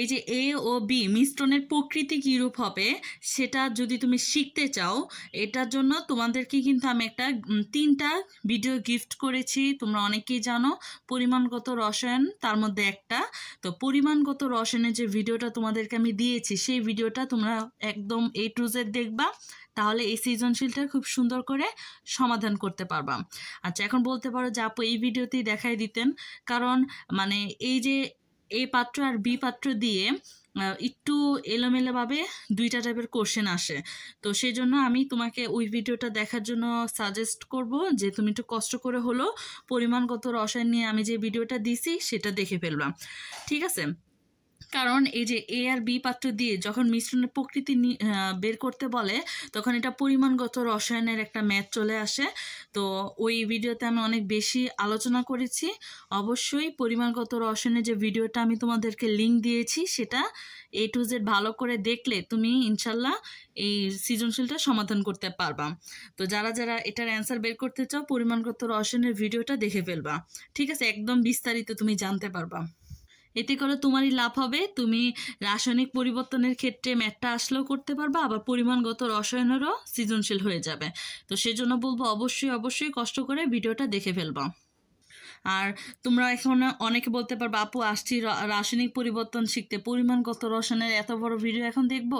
এই যে এ ও বি মিশ্রণের প্রকৃতি কীরূপ হবে, সেটা যদি তুমি শিখতে চাও, এটার জন্য তোমাদেরকে কিন্তু আমি একটা তিনটা ভিডিও গিফট করেছি, তোমরা অনেকেই জানো, পরিমাণগত রসায়ন, তার মধ্যে একটা। তো পরিমাণগত রসায়নের যে ভিডিওটা তোমাদেরকে আমি দিয়েছি, সেই ভিডিওটা তোমরা একদম এ টু জেড দেখবা তাহলে এই সৃজনশীলটা খুব সুন্দর করে সমাধান করতে পারবা। আচ্ছা এখন বলতে পারো যে আপু এই ভিডিওতেই দেখাই দিতেন। কারণ মানে এই যে এ পাত্র আর বি পাত্র দিয়ে একটু এলোমেলোভাবে দুইটা টাইপের কোশ্চেন আসে। তো সেই জন্য আমি তোমাকে ওই ভিডিওটা দেখার জন্য সাজেস্ট করব যে তুমি একটু কষ্ট করে হলো পরিমাণগত রসায়ন নিয়ে আমি যে ভিডিওটা দিছি সেটা দেখে ফেলবা। ঠিক আছে? কারণ এই যে এ আর বি পাত্র দিয়ে যখন মিশ্রণের প্রকৃতি বের করতে বলে, তখন এটা পরিমাণগত রসায়নের একটা ম্যাথ চলে আসে। তো ওই ভিডিওতে আমি অনেক বেশি আলোচনা করেছি। অবশ্যই পরিমাণগত রসায়নের যে ভিডিওটা আমি তোমাদেরকে লিঙ্ক দিয়েছি, সেটা এ টু জেড ভালো করে দেখলে তুমি ইনশাল্লাহ এই সৃজনশীলটা সমাধান করতে পারবা। তো যারা যারা এটার অ্যান্সার বের করতে চাও, পরিমাণগত রসায়নের ভিডিওটা দেখে ফেলবা। ঠিক আছে? একদম বিস্তারিত তুমি জানতে পারবা। এতে করে তোমারই লাভ হবে। তুমি রাসায়নিক পরিবর্তনের ক্ষেত্রে ম্যাটটা আসলেও করতে পারবা, আবার পরিমাণগত রসায়নেরও সৃজনশীল হয়ে যাবে। তো সেজন্য বলব অবশ্যই অবশ্যই কষ্ট করে ভিডিওটা দেখে ফেলবা। আর তোমরা এখন অনেকে বলতে পারবে, আপু, আসছি রাসায়নিক পরিবর্তন শিখতে। পরিমাণগত রসায়নের এত বড় ভিডিও এখন দেখব?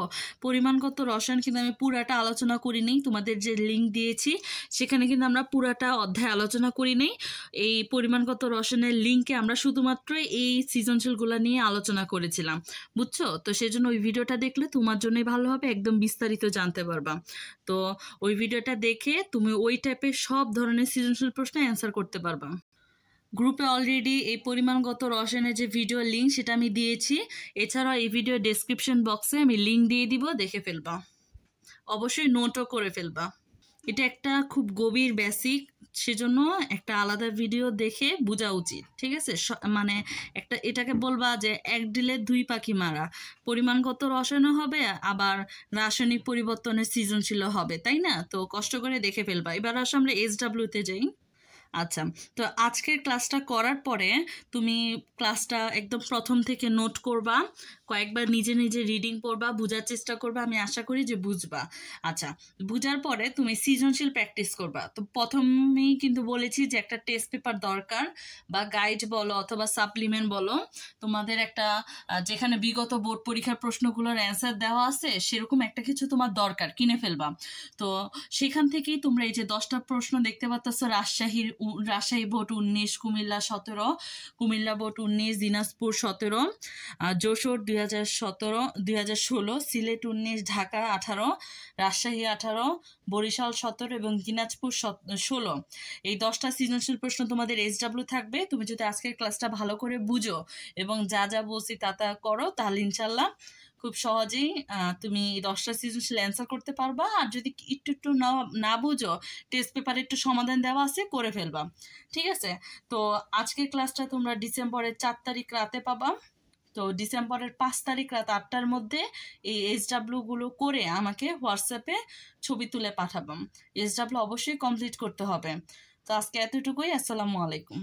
পরিমাণগত রসায়ন কিন্তু আমি পুরাটা আলোচনা করি নেই। তোমাদের যে লিঙ্ক দিয়েছি, সেখানে কিন্তু আমরা পুরাটা অধ্যায় আলোচনা করি নেই। এই পরিমাণগত রসায়নের লিঙ্কে আমরা শুধুমাত্র এই সৃজনশীলগুলো নিয়ে আলোচনা করেছিলাম। বুঝছ? তো সেজন্য ওই ভিডিওটা দেখলে তোমার জন্যই ভালো হবে, একদম বিস্তারিত জানতে পারবা। তো ওই ভিডিওটা দেখে তুমি ওই টাইপের সব ধরনের সৃজনশীল প্রশ্নে অ্যান্সার করতে পারবা। গ্রুপে অলরেডি এই পরিমাণগত রসায়নের যে ভিডিও লিঙ্ক সেটা আমি দিয়েছি, এছাড়াও এই ভিডিও ডেসক্রিপশন বক্সে আমি লিঙ্ক দিয়ে দিব, দেখে ফেলবা। অবশ্যই নোটও করে ফেলবা। এটা একটা খুব গভীর বেসিক সেজন্য একটা আলাদা ভিডিও দেখে বোঝা উচিত, ঠিক আছে? মানে একটা, এটাকে বলবা যে এক ডিলে দুই পাখি মারা। পরিমাণগত রসায়নও হবে, আবার রাসায়নিক পরিবর্তনের সৃজনশীল হবে, তাই না? তো কষ্ট করে দেখে ফেলবা। এবার আসো আমরা এস ডাব্লিউতে যাই। আচ্ছা তো আজকের ক্লাসটা করার পরে তুমি ক্লাসটা একদম প্রথম থেকে নোট করবা। কয়েকবার নিজে নিজে রিডিং পড়বা, বোঝার চেষ্টা করবা, আমি আশা করি যে বুঝবা। আচ্ছা বুঝার পরে তুমি সৃজনশীল প্র্যাকটিস করবা। তো প্রথমেই কিন্তু বলেছি যে একটা টেস্ট পেপার দরকার বা গাইড বলো অথবা সাপ্লিমেন্ট বলো, তোমাদের একটা যেখানে বিগত বোর্ড পরীক্ষার প্রশ্নগুলোর অ্যান্সার দেওয়া আছে, সেরকম একটা কিছু তোমার দরকার, কিনে ফেলবা। তো সেখান থেকেই তোমরা এই যে দশটা প্রশ্ন দেখতে পাচ্ছ রাজশাহীর রাজশাহী ভোট উনিশ, কুমিল্লা সতেরো, কুমিল্লা ভোট উনিশ, দিনাজপুর সতেরো যশোর দুই হাজার সতেরো, দুই হাজার ষোলো, সিলেট উনিশ, ঢাকা আঠারো, রাজশাহী আঠারো, বরিশাল সতেরো এবং দিনাজপুর ষোলো। এই দশটা সৃজনশীল প্রশ্ন তোমাদের এস ডাব্লিউ থাকবে। তুমি যদি আজকের ক্লাসটা ভালো করে বুঝো এবং যা যা বলছি তা তা করো, তাহলে ইনশাল্লাহ খুব সহজেই তুমি দশটা সৃজনশীল অ্যান্সার করতে পারবা। আর যদি একটু একটু না না বুঝো টেস্ট পেপারে একটু সমাধান দেওয়া আছে, করে ফেলবা। ঠিক আছে? তো আজকের ক্লাসটা তোমরা ডিসেম্বরের চার তারিখ রাতে পাবা। তো ডিসেম্বরের পাঁচ তারিখ রাত আটটার মধ্যে এই এস ডাব্লিউগুলো করে আমাকে হোয়াটসঅ্যাপে ছবি তুলে পাঠাবাম এস ডাব্লিউ অবশ্যই কমপ্লিট করতে হবে। তো আজকে এতটুকুই, আসসালামু আলাইকুম।